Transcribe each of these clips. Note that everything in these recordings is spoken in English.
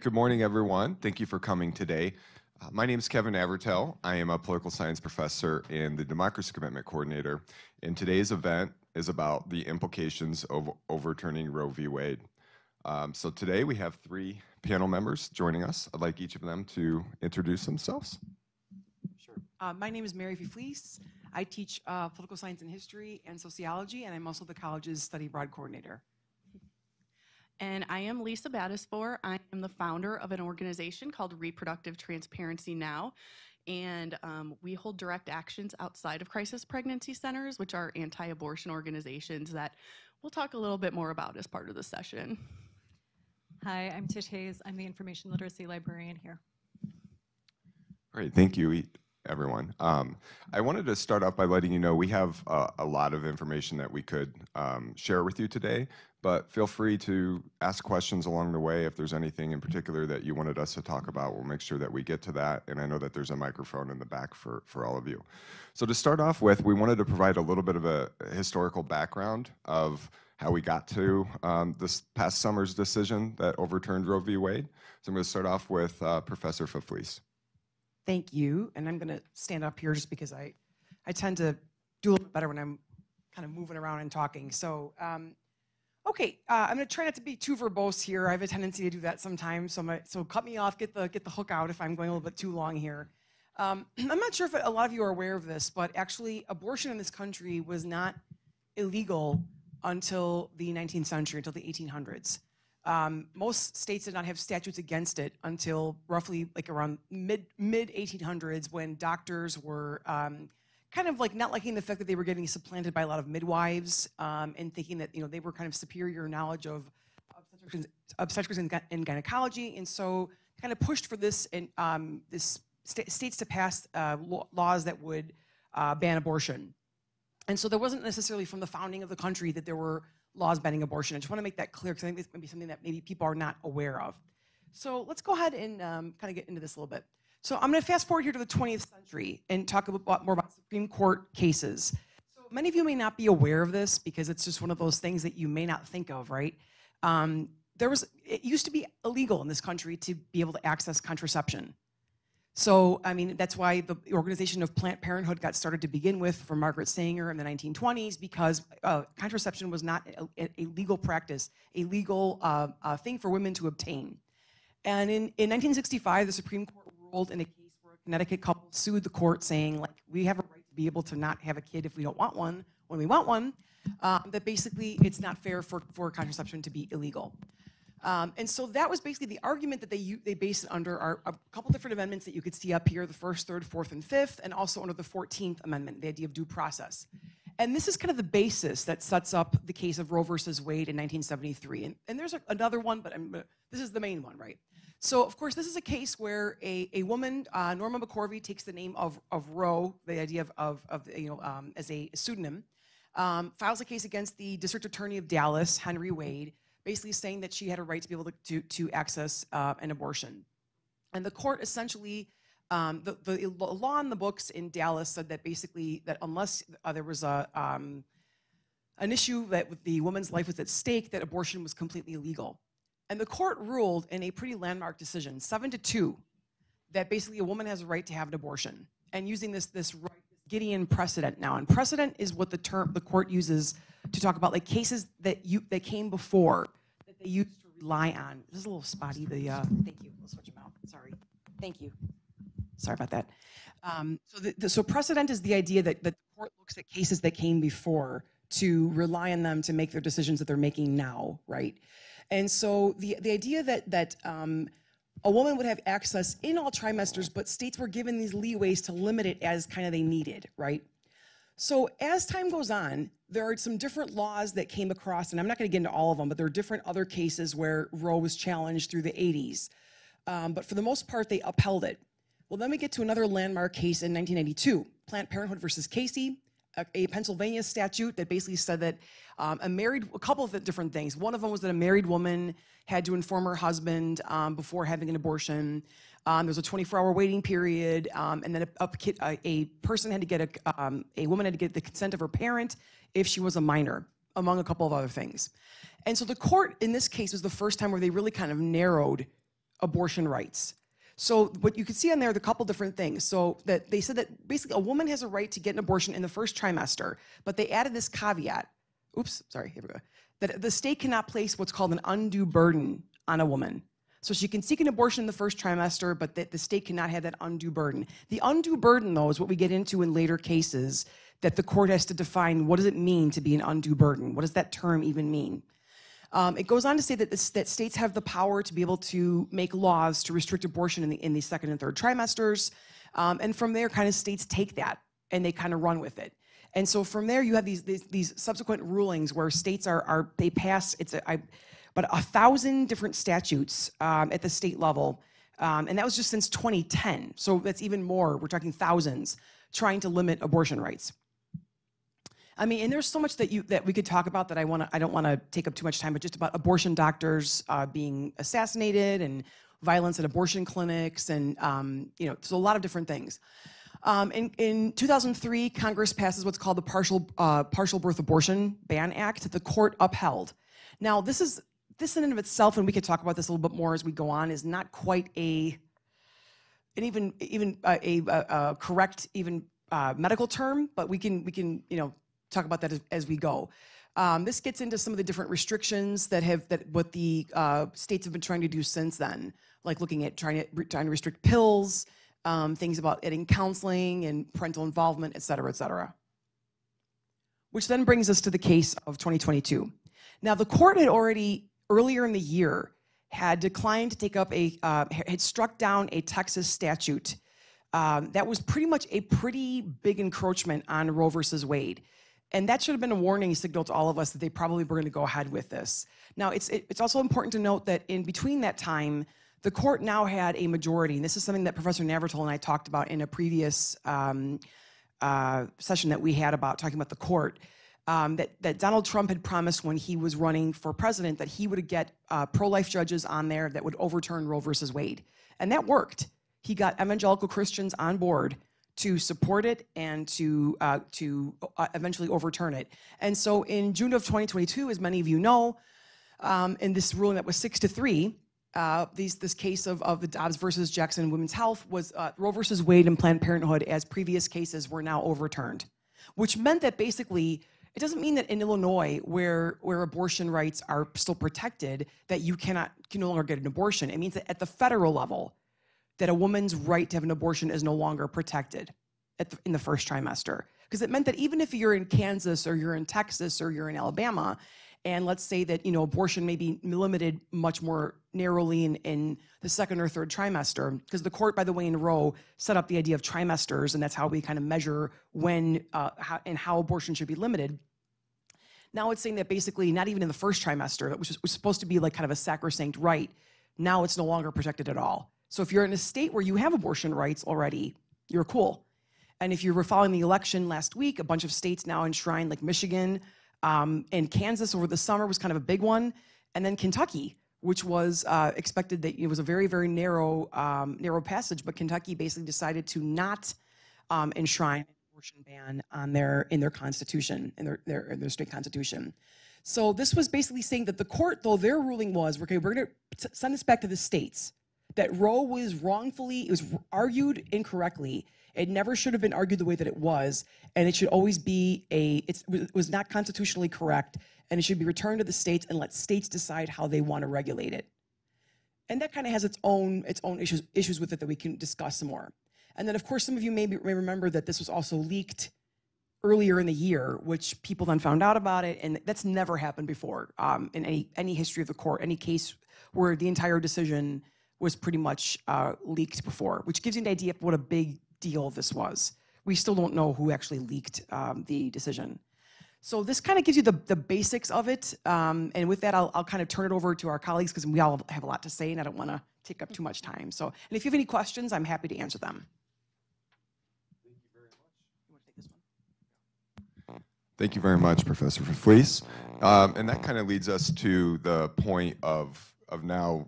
good morning, everyone. Thank you for coming today. Uh, my name is Kevin Navratil. I am a political science professor and the Democracy Commitment Coordinator. And today's event is about the implications of overturning Roe v. Wade. Um, so today we have three panel members joining us. I'd like each of them to introduce themselves. Sure. Uh, my name is Merri Fefles. I teach uh, political science and history and sociology, and I'm also the college's study abroad coordinator. And I am Lisa Battisfor. I am the founder of an organization called Reproductive Transparency Now. And um, we hold direct actions outside of crisis pregnancy centers, which are anti abortion organizations that we'll talk a little bit more about as part of the session. Hi, I'm Tish Hayes. I'm the information literacy librarian here. Great, thank you everyone. Um, I wanted to start off by letting you know we have uh, a lot of information that we could um, share with you today, but feel free to ask questions along the way if there's anything in particular that you wanted us to talk about. We'll make sure that we get to that, and I know that there's a microphone in the back for, for all of you. So to start off with, we wanted to provide a little bit of a historical background of how we got to um, this past summer's decision that overturned Roe v. Wade. So I'm going to start off with uh, Professor Fefles thank you. And I'm going to stand up here just because I, I tend to do a little better when I'm kind of moving around and talking. So, um, okay, uh, I'm going to try not to be too verbose here. I have a tendency to do that sometimes. So, gonna, so cut me off, get the get the hook out if I'm going a little bit too long here. Um, I'm not sure if a lot of you are aware of this, but actually, abortion in this country was not illegal until the 19th century, until the 1800s. Um, most states did not have statutes against it until roughly like around mid mid 1800s when doctors were um, kind of like not liking the fact that they were getting supplanted by a lot of midwives um, and thinking that you know they were kind of superior knowledge of obstetrics, and, and gynecology and so kind of pushed for this and um, this st states to pass uh, laws that would uh, ban abortion. And so there wasn't necessarily from the founding of the country that there were laws banning abortion. I just want to make that clear because I think this might be something that maybe people are not aware of. So let's go ahead and um, kind of get into this a little bit. So I'm going to fast forward here to the 20th century and talk about more about Supreme Court cases. So many of you may not be aware of this because it's just one of those things that you may not think of, right? Um, there was it used to be illegal in this country to be able to access contraception. So, I mean, that's why the organization of Planned Parenthood got started to begin with from Margaret Sanger in the 1920s because uh, contraception was not a, a, legal practice, a legal uh, uh, thing for women to obtain. And in, in 1965, the Supreme Court in a case where a Connecticut couple sued the court saying, like, we have a right to be able to not have a kid if we don't want one when we want one, um, that basically it's not fair for, for contraception to be illegal. Um, and so that was basically the argument that they, they based it under are a couple different amendments that you could see up here, the first, third, fourth, and fifth, and also under the 14th Amendment, the idea of due process. And this is kind of the basis that sets up the case of Roe versus Wade in 1973. And, and there's a, another one, but I'm, this is the main one, right? So, of course, this is a case where a, a woman, uh, Norma McCorvey, takes the name of, of Roe, the idea of, of, of you know, um, as a pseudonym, um, files a case against the district attorney of Dallas, Henry Wade, basically saying that she had a right to be able to, to, to access uh, an abortion. And the court essentially, um, the, the law in the books in Dallas said that basically that unless uh, there was a, um, an issue that the woman's life was at stake, that abortion was completely illegal. And the court ruled in a pretty landmark decision, seven to two, that basically a woman has a right to have an abortion. And using this, this right, Gideon precedent now. And precedent is what the term the court uses to talk about like cases that you that came before that they used to rely on. This is a little spotty. The uh, thank you. We'll switch them out. Sorry. Thank you. Sorry about that. Um, so, the, the, so precedent is the idea that, that the court looks at cases that came before to rely on them to make their decisions that they're making now, right? And so the the idea that that um, a woman would have access in all trimesters, but states were given these leeways to limit it as kind of they needed, right? So as time goes on, there are some different laws that came across, and I'm not going to get into all of them, but there are different other cases where Roe was challenged through the 80s. Um, but for the most part, they upheld it. Well, then we get to another landmark case in 1992, Planned Parenthood versus Casey, a, a Pennsylvania statute that basically said that um, a married, a couple of different things. One of them was that a married woman had to inform her husband um, before having an abortion. Um, was a 24-hour waiting period, um, and then a, a, a, person had to get a, um, a woman had to get the consent of her parent if she was a minor, among a couple of other things. And so the court in this case was the first time where they really kind of narrowed abortion rights. So what you can see on there, the couple different things. So that they said that basically a woman has a right to get an abortion in the first trimester, but they added this caveat. Oops, sorry, here we go. That the state cannot place what's called an undue burden on a woman. So she can seek an abortion in the first trimester, but that the state cannot have that undue burden. The undue burden, though, is what we get into in later cases that the court has to define what does it mean to be an undue burden? What does that term even mean? Um, it goes on to say that, this, that states have the power to be able to make laws to restrict abortion in the, in the second and third trimesters. Um, and from there, kind of states take that and they kind of run with it. And so from there, you have these, these, these subsequent rulings where states are, are they pass, it's a, I, but a thousand different statutes um, at the state level. Um, and that was just since 2010. So that's even more, we're talking thousands, trying to limit abortion rights. I mean, and there's so much that you that we could talk about that I want to. I don't want to take up too much time, but just about abortion doctors uh, being assassinated and violence at abortion clinics, and um, you know, there's a lot of different things. Um, in, in 2003, Congress passes what's called the Partial uh, Partial Birth Abortion Ban Act that the court upheld. Now, this is this in and of itself, and we could talk about this a little bit more as we go on, is not quite a an even even uh, a, a, a, correct even uh, medical term, but we can we can you know talk about that as, as we go. Um, this gets into some of the different restrictions that have that what the uh, states have been trying to do since then, like looking at trying to trying to restrict pills, um, things about adding counseling and parental involvement, et cetera, et cetera. Which then brings us to the case of 2022. Now, the court had already earlier in the year had declined to take up a uh, had struck down a Texas statute um, that was pretty much a pretty big encroachment on Roe versus Wade. And that should have been a warning signal to all of us that they probably were going to go ahead with this. Now, it's, it, it's also important to note that in between that time, the court now had a majority. And this is something that Professor Navratil and I talked about in a previous um, uh, session that we had about talking about the court. Um, that, that Donald Trump had promised when he was running for president that he would get uh, pro life judges on there that would overturn Roe versus Wade. And that worked. He got evangelical Christians on board to support it and to uh, to uh, eventually overturn it. And so in June of 2022, as many of you know, um, in this ruling that was six to three, uh, these, this case of, of the Dobbs versus Jackson Women's Health was uh, Roe versus Wade and Planned Parenthood, as previous cases were now overturned, which meant that basically it doesn't mean that in Illinois, where where abortion rights are still protected, that you cannot can no longer get an abortion. It means that at the federal level, that a woman's right to have an abortion is no longer protected the, in the first trimester. Because it meant that even if you're in Kansas or you're in Texas or you're in Alabama, and let's say that you know abortion may be limited much more narrowly in, in the second or third trimester, because the court, by the way, in Roe set up the idea of trimesters, and that's how we kind of measure when uh, how, and how abortion should be limited. Now it's saying that basically not even in the first trimester, which was supposed to be like kind of a sacrosanct right, now it's no longer protected at all. So if you're in a state where you have abortion rights already, you're cool. And if you were following the election last week, a bunch of states now enshrine, like Michigan um, and Kansas over the summer was kind of a big one, and then Kentucky, which was uh, expected that it was a very, very narrow, um, narrow passage, but Kentucky basically decided to not um, enshrine an abortion ban on their in their constitution, in their, their, in their state constitution. So this was basically saying that the court, though their ruling was, okay, we're going to send this back to the states that Roe was wrongfully, it was argued incorrectly. It never should have been argued the way that it was, and it should always be a, it was not constitutionally correct, and it should be returned to the states and let states decide how they want to regulate it. And that kind of has its own, its own issues, issues with it that we can discuss some more. And then, of course, some of you may, be, may remember that this was also leaked earlier in the year, which people then found out about it, and that's never happened before um, in any any history of the court, any case where the entire decision was pretty much uh, leaked before, which gives you an idea of what a big deal this was. We still don't know who actually leaked um, the decision. So this kind of gives you the, the basics of it. Um, and with that, I'll, I'll kind of turn it over to our colleagues because we all have a lot to say and I don't want to take up too much time. So, and if you have any questions, I'm happy to answer them. Thank you very much, Professor Fefles. Um, and that kind of leads us to the point of, of now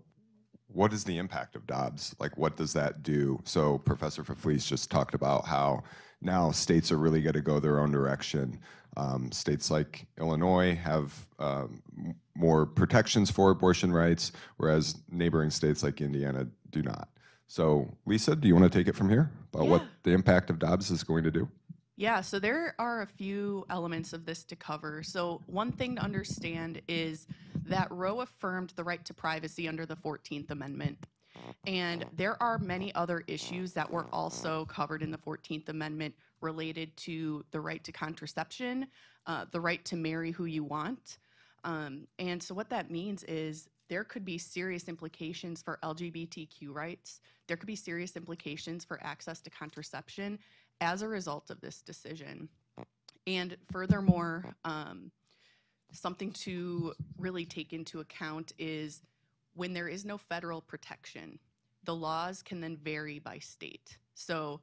what is the impact of Dobbs? Like, what does that do? So Professor Fefles just talked about how now states are really going to go their own direction. Um, states like Illinois have um, more protections for abortion rights, whereas neighboring states like Indiana do not. So, Lisa, do you want to take it from here about what the impact of Dobbs is going to do? Yeah, so there are a few elements of this to cover. So, one thing to understand is that Roe affirmed the right to privacy under the 14th Amendment. And there are many other issues that were also covered in the 14th Amendment related to the right to contraception, uh, the right to marry who you want. Um, and so, what that means is there could be serious implications for LGBTQ rights. There could be serious implications for access to contraception as a result of this decision. And furthermore, um, something to really take into account is when there is no federal protection, the laws can then vary by state. So,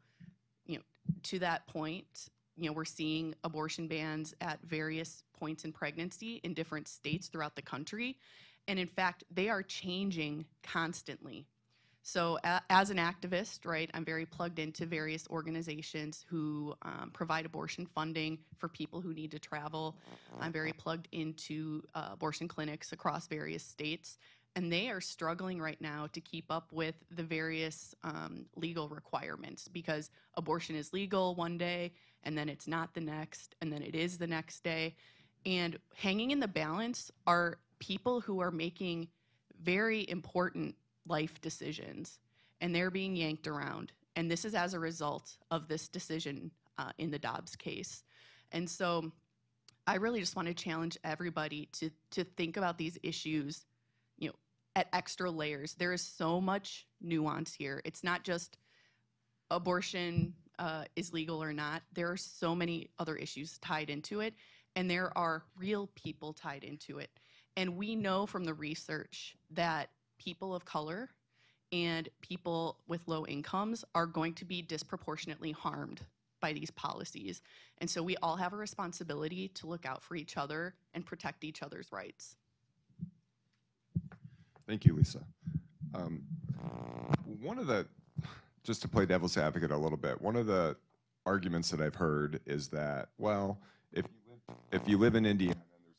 you know, to that point, you know, we're seeing abortion bans at various points in pregnancy in different states throughout the country. And in fact, they are changing constantly. So, a- as an activist, right, I'm very plugged into various organizations who um, provide abortion funding for people who need to travel. I'm very plugged into uh, abortion clinics across various states, and they are struggling right now to keep up with the various um, legal requirements because abortion is legal one day, and then it's not the next, and then it is the next day. And hanging in the balance are people who are making very important life decisions and they're being yanked around. And this is as a result of this decision uh, in the Dobbs case. And so I really just want to challenge everybody to, to think about these issues, you know, at extra layers. There is so much nuance here. It's not just abortion uh, is legal or not. There are so many other issues tied into it, and there are real people tied into it. And we know from the research that people of color and people with low incomes are going to be disproportionately harmed by these policies. And so we all have a responsibility to look out for each other and protect each other's rights. Thank you, Lisa. Um, one of the, just to play devil's advocate a little bit, one of the arguments that I've heard is that, well, if you live, if you live in Indiana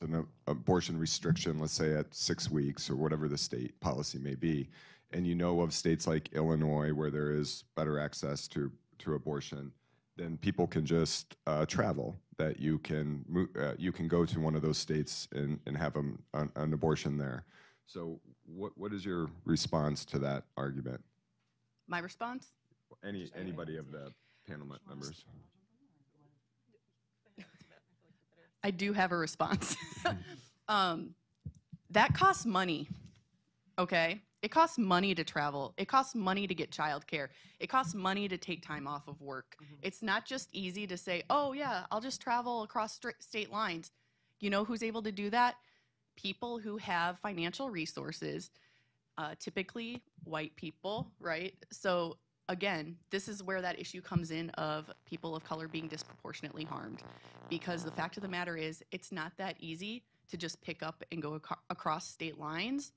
an abortion restriction, let's say at six weeks or whatever the state policy may be, and you know of states like Illinois where there is better access to, to abortion, then people can just uh, travel. That you can mo- uh, you can go to one of those states and, and have an, an, an abortion there. So what what is your response to that argument? My response? Any anybody of the panel members? I do have a response. um, that costs money. Okay? It costs money to travel. It costs money to get childcare. It costs money to take time off of work. It's not just easy to say, oh, yeah, I'll just travel across stra- state lines. You know who's able to do that? People who have financial resources, uh, typically white people, right? So, again, this is where that issue comes in of people of color being disproportionately harmed. Because the fact of the matter is it's not that easy to just pick up and go aco- across state lines.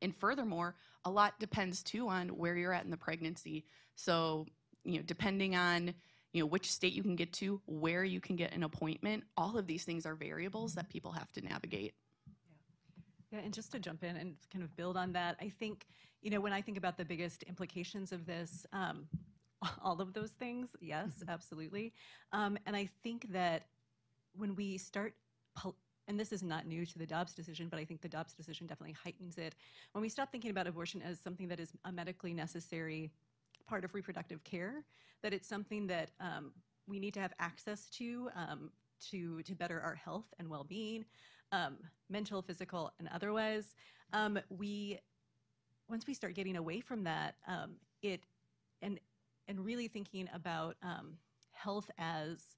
And furthermore a lot depends too on where you're at in the pregnancy. So you know depending on you know which state you can get to where you can get an appointment all of these things are variables that people have to navigate. Yeah, and just to jump in and kind of build on that, I think, you know, when I think about the biggest implications of this, um, all of those things, yes, absolutely. Um, and I think that when we start, and this is not new to the Dobbs decision, but I think the Dobbs decision definitely heightens it. When we stop thinking about abortion as something that is a medically necessary part of reproductive care, that it's something that um, we need to have access to um, to to better our health and well-being, um, mental, physical, and otherwise. Um, we once we start getting away from that, um, it and and really thinking about um, health as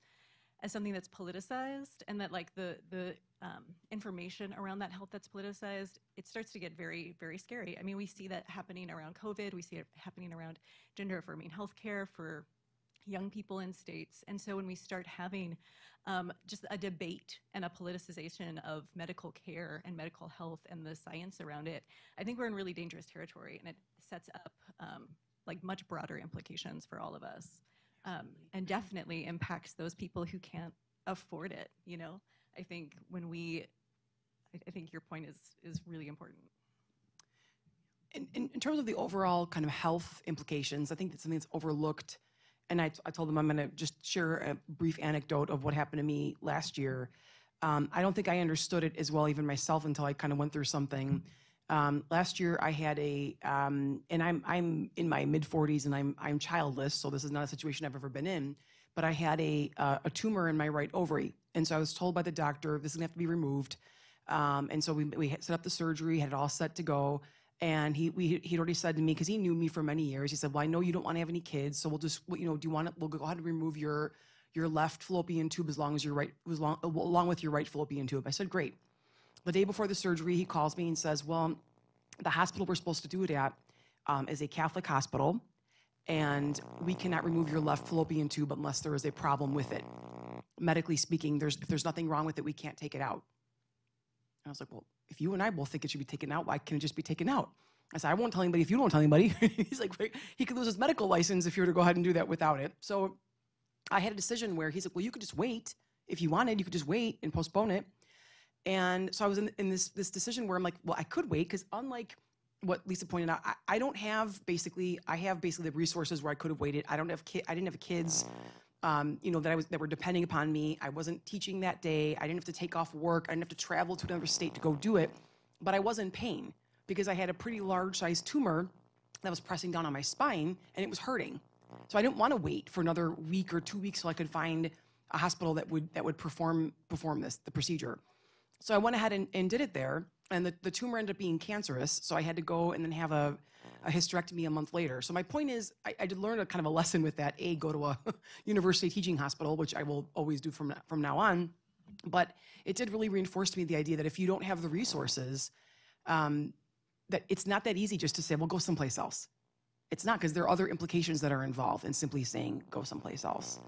as something that's politicized and that like the the um, information around that health that's politicized it starts to get very very scary. I mean we see that happening around covid. We see it happening around gender affirming healthcare for young people in states. And so when we start having um, just a debate and a politicization of medical care and medical health and the science around it, I think we're in really dangerous territory, and it sets up um, like much broader implications for all of us, um, and definitely impacts those people who can't afford it. You know, I think when we, I, I think your point is is really important. In, in, in terms of the overall kind of health implications, I think that's something that's overlooked. And I, I told them I'm going to just share a brief anecdote of what happened to me last year. Um, I don't think I understood it as well, even myself, until I kind of went through something. Um, last year, I had a, um, and I'm I'm in my mid 40s, and I'm I'm childless, so this is not a situation I've ever been in. But I had a uh, a tumor in my right ovary, and so I was told by the doctor this is gonna have to be removed. Um, and so we we set up the surgery, had it all set to go. And he we, he'd already said to me because he knew me for many years. He said, "Well, I know you don't want to have any kids, so we'll just you know do you want to we'll go ahead and remove your your left fallopian tube as long as your right as long along with your right fallopian tube." I said, "Great." The day before the surgery, he calls me and says, "Well, the hospital we're supposed to do it at um, is a Catholic hospital, and we cannot remove your left fallopian tube unless there is a problem with it. Medically speaking, there's if there's nothing wrong with it, we can't take it out." I was like, well, if you and I both think it should be taken out, why can't it just be taken out? I said, I won't tell anybody if you don't tell anybody. he's like, "Wait, he could lose his medical license if you were to go ahead and do that without it. So I had a decision where he's like, well, you could just wait. If you wanted, you could just wait and postpone it. And so I was in, in this, this decision where I'm like, well, I could wait because unlike what Lisa pointed out, I, I don't have basically, I have basically the resources where I could have waited. I don't have kid, I didn't have kids um, you know, that I was that were depending upon me. I wasn't teaching that day. I didn't have to take off work. I didn't have to travel to another state to go do it. But I was in pain because I had a pretty large sized tumor that was pressing down on my spine and it was hurting. So I didn't want to wait for another week or two weeks so I could find a hospital that would that would perform perform this the procedure. So I went ahead and, and did it there, and the, the tumor ended up being cancerous. So I had to go and then have a a hysterectomy a month later. So my point is, I, I did learn a kind of a lesson with that. A, go to a university teaching hospital, which I will always do from from now on. But it did really reinforce to me the idea that if you don't have the resources, um, that it's not that easy just to say, well, go someplace else. It's not because there are other implications that are involved in simply saying go someplace else.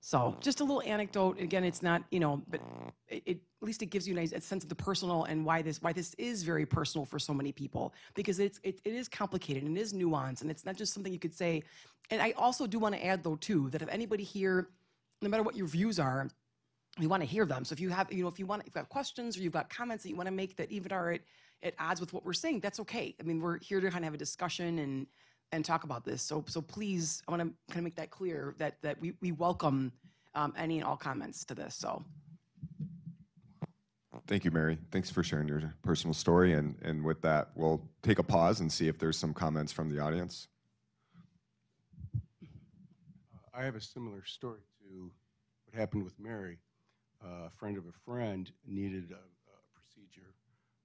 So hmm. just a little anecdote. Again, it's not, you know, but it, it at least it gives you a, nice, a sense of the personal and why this why this is very personal for so many people because it's it, it is complicated and it is nuanced and it's not just something you could say. And I also do want to add though too that if anybody here, no matter what your views are, we want to hear them. So if you have, you know, if you want, if you have got questions or you've got comments that you want to make that even are at, at odds with what we're saying, that's okay. I mean, we're here to kind of have a discussion and and talk about this. So so please, I want to kind of make that clear that that we we welcome um, any and all comments to this. So. Thank you, Merri. Thanks for sharing your personal story. And, and with that, we'll take a pause and see if there's some comments from the audience. I have a similar story to what happened with Merri. Uh, a friend of a friend needed a, a procedure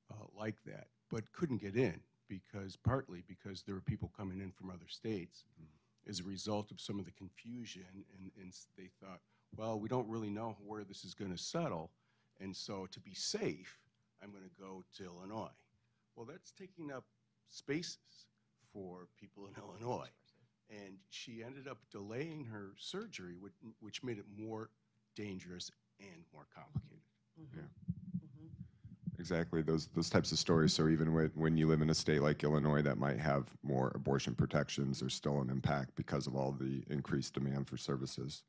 uh, like that, but couldn't get in because partly because there were people coming in from other states as a result of some of the confusion, and, and they thought, well, we don't really know where this is going to settle, and so to be safe, I'm going to go to Illinois. Well, that's taking up spaces for people in Illinois. And she ended up delaying her surgery, which, which made it more dangerous and more complicated. Exactly, those, those types of stories. So even when, when you live in a state like Illinois that might have more abortion protections, there's still an impact because of all the increased demand for services.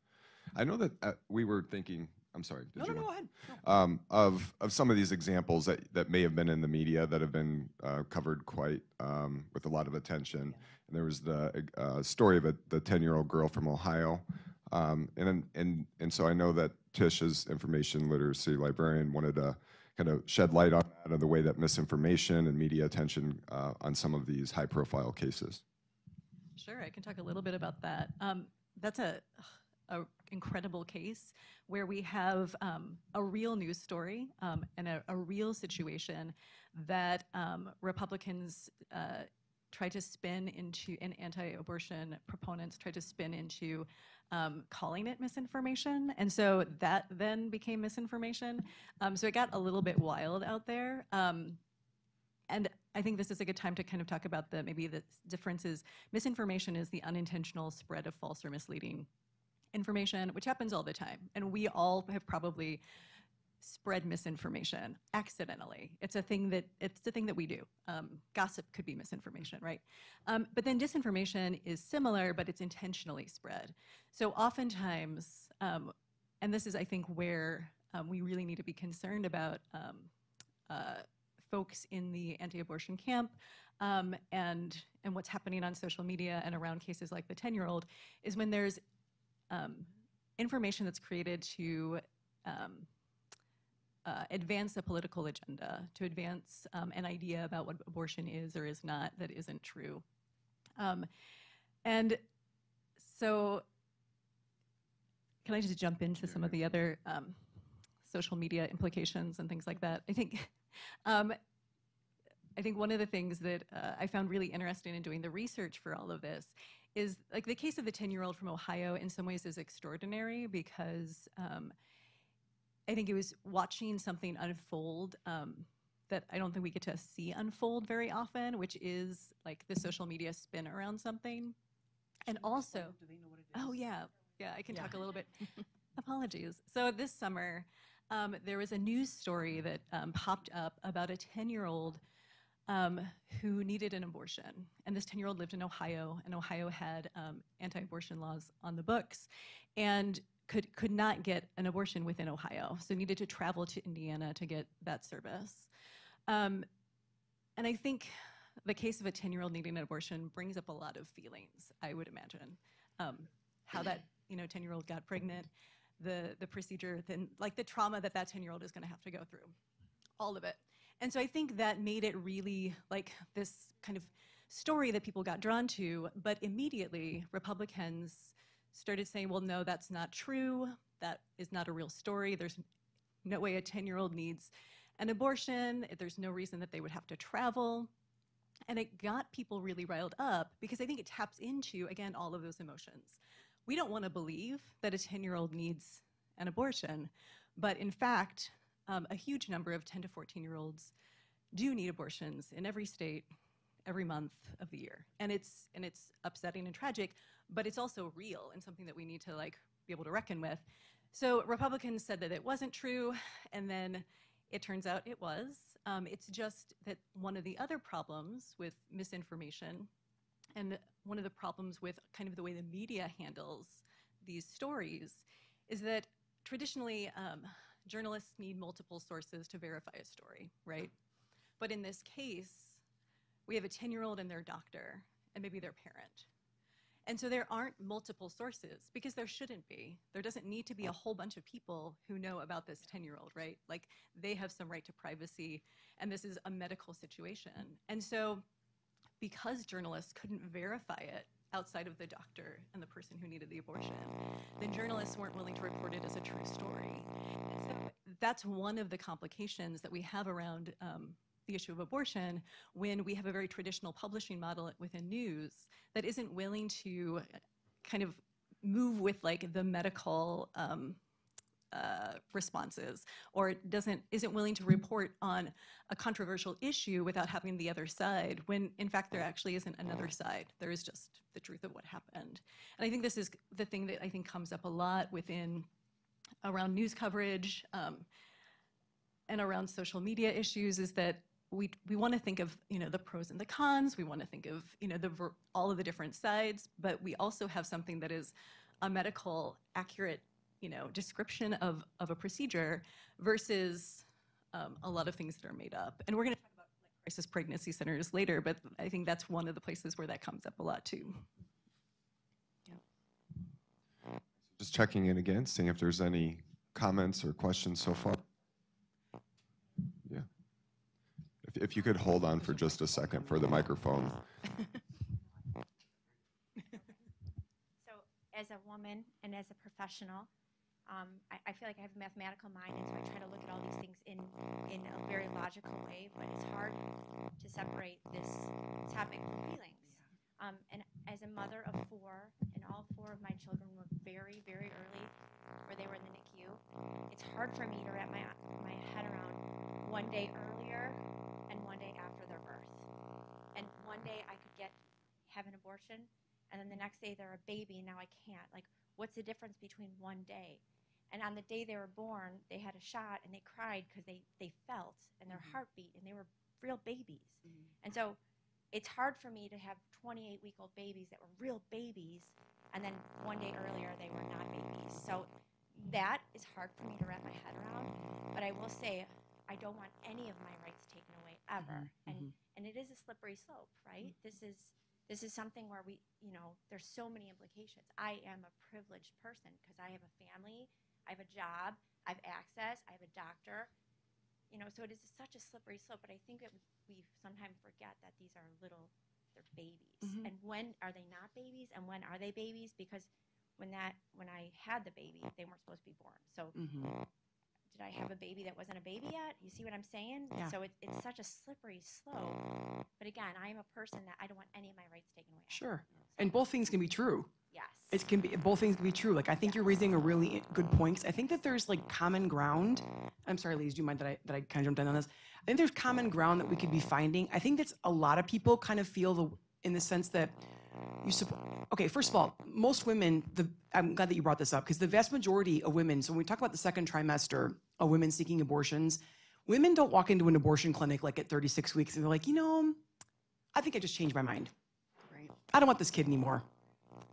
I know that uh, we were thinking, I'm sorry. did No, you no, go ahead. No. um, of of some of these examples that, that may have been in the media that have been uh, covered quite um, with a lot of attention. And there was the uh, story of a, the 10 year old girl from Ohio. Um, and, and, and so I know that Tish, as information literacy librarian, wanted to kind of shed light on that and the way that misinformation and media attention uh, on some of these high profile cases. Sure, I can talk a little bit about that. Um, that's a, a incredible case where we have um, a real news story um, and a, a real situation that um, Republicans uh, try to spin into, and anti-abortion proponents try to spin into um, calling it misinformation. And so that then became misinformation. Um, so it got a little bit wild out there. Um, and I think this is a good time to kind of talk about the maybe the differences. Misinformation is the unintentional spread of false or misleading information, which happens all the time. And we all have probably spread misinformation accidentally. It's a thing that it's a thing that we do. Um, gossip could be misinformation, right? Um, but then disinformation is similar, but it's intentionally spread. So oftentimes, um, and this is, I think, where um, we really need to be concerned about um, uh, folks in the anti-abortion camp um, and and what's happening on social media and around cases like the 10-year-old is when there's information that's created to um, uh, advance a political agenda, to advance um, an idea about what abortion is or is not that isn't true. Um, and so, can I just jump into some of the other um, social media implications and things like that? I think. Um, I think one of the things that uh, I found really interesting in doing the research for all of this is like the case of the 10 year old from Ohio in some ways is extraordinary because um, I think it was watching something unfold um, that I don't think we get to see unfold very often, which is like the social media spin around something. And also, Do they know what it is? oh, yeah, yeah, I can Yeah. talk a little bit. Apologies. So this summer, um, there was a news story that um, popped up about a 10 year old um, who needed an abortion. And this 10 year old lived in Ohio, and Ohio had um, anti abortion laws on the books and could, could not get an abortion within Ohio, so needed to travel to Indiana to get that service. Um, and I think the case of a 10 year old needing an abortion brings up a lot of feelings, I would imagine. Um, how that you know 10 year old got pregnant, the, the procedure, then like the trauma that that 10 year old is going to have to go through, all of it. And so I think that made it really like this kind of story that people got drawn to. But immediately, Republicans started saying, well, no, that's not true. That is not a real story. There's no way a 10 year old needs an abortion. There's no reason that they would have to travel. And it got people really riled up because I think it taps into, again, all of those emotions. We don't want to believe that a 10 year old needs an abortion, but in fact, um, a huge number of 10 to 14 year olds do need abortions in every state every month of the year and it's and it's upsetting and tragic but it's also real and something that we need to like be able to reckon with so republicans said that it wasn't true and then it turns out it was um, it's just that one of the other problems with misinformation and one of the problems with kind of the way the media handles these stories is that traditionally um, journalists need multiple sources to verify a story, right? But in this case, we have a 10 year old and their doctor, and maybe their parent. And so there aren't multiple sources because there shouldn't be. There doesn't need to be a whole bunch of people who know about this 10 year old, right? Like they have some right to privacy, and this is a medical situation. And so, because journalists couldn't verify it outside of the doctor and the person who needed the abortion, then journalists weren't willing to report it as a true story. And so that's one of the complications that we have around um, the issue of abortion when we have a very traditional publishing model within news that isn't willing to kind of move with like the medical um, uh, responses or doesn't isn't willing to report on a controversial issue without having the other side when in fact there actually isn't another side. There is just the truth of what happened. And i think this is the thing that i think comes up a lot within around news coverage um, and around social media issues is that we, we want to think of you know the pros and the cons we want to think of you know the all of the different sides but we also have something that is a medical accurate you know description of, of a procedure versus um, a lot of things that are made up and we're going to talk about like, crisis pregnancy centers later but i think that's one of the places where that comes up a lot too Just checking in again, seeing if there's any comments or questions so far. Yeah. If, you could hold on for just a second for the microphone. So as a woman and as a professional, um, I, I feel like I have a mathematical mind, and so I try to look at all these things in, in a very logical way, but it's hard to separate this topic from feelings. Um, and as a mother of four, and all four of my children were very, very early, where they were in the NICU, it's hard for me to wrap my, my head around one day earlier and one day after their birth. And one day I could get have an abortion, and then the next day they're a baby and now I can't. Like, what's the difference between one day? And on the day they were born, they had a shot and they cried because they, they felt and their Mhm. heartbeat and they were real babies. Mhm. And so it's hard for me to have 28 week old babies that were real babies and then one day earlier they were not babies. So that is hard for me to wrap my head around. But I will say, I don't want any of my rights taken away ever. Mm-hmm, and mm-hmm. and it is a slippery slope, right? Mm-hmm. This is this is something where we, you know, there's so many implications. I am a privileged person because I have a family, I have a job, I have access, I have a doctor. You know, so it is such a slippery slope. But I think that we sometimes forget that these are little, they're babies. Mhm. And when are they not babies? And when are they babies? Because when that when I had the baby, they weren't supposed to be born. So Mhm. did I have a baby that wasn't a baby yet? You see what I'm saying? Yeah. So it, it's such a slippery slope. But again, I am a person that I don't want any of my rights taken away. Sure. And both things can be true. Yes. It can be both things can be true. Like I think you're raising a really good point. 'cause I think that there's like common ground. I'm sorry, ladies, do you mind that I that I kind of jumped in on this? I think there's common ground that we could be finding. I think that's a lot of people kind of feel the in the sense that you support. Okay, first of all, most women. The I'm glad that you brought this up because the vast majority of women. So when we talk about the second trimester of women seeking abortions, women don't walk into an abortion clinic like at 36 weeks and they're like, you know, I think I just changed my mind. Right. I don't want this kid anymore.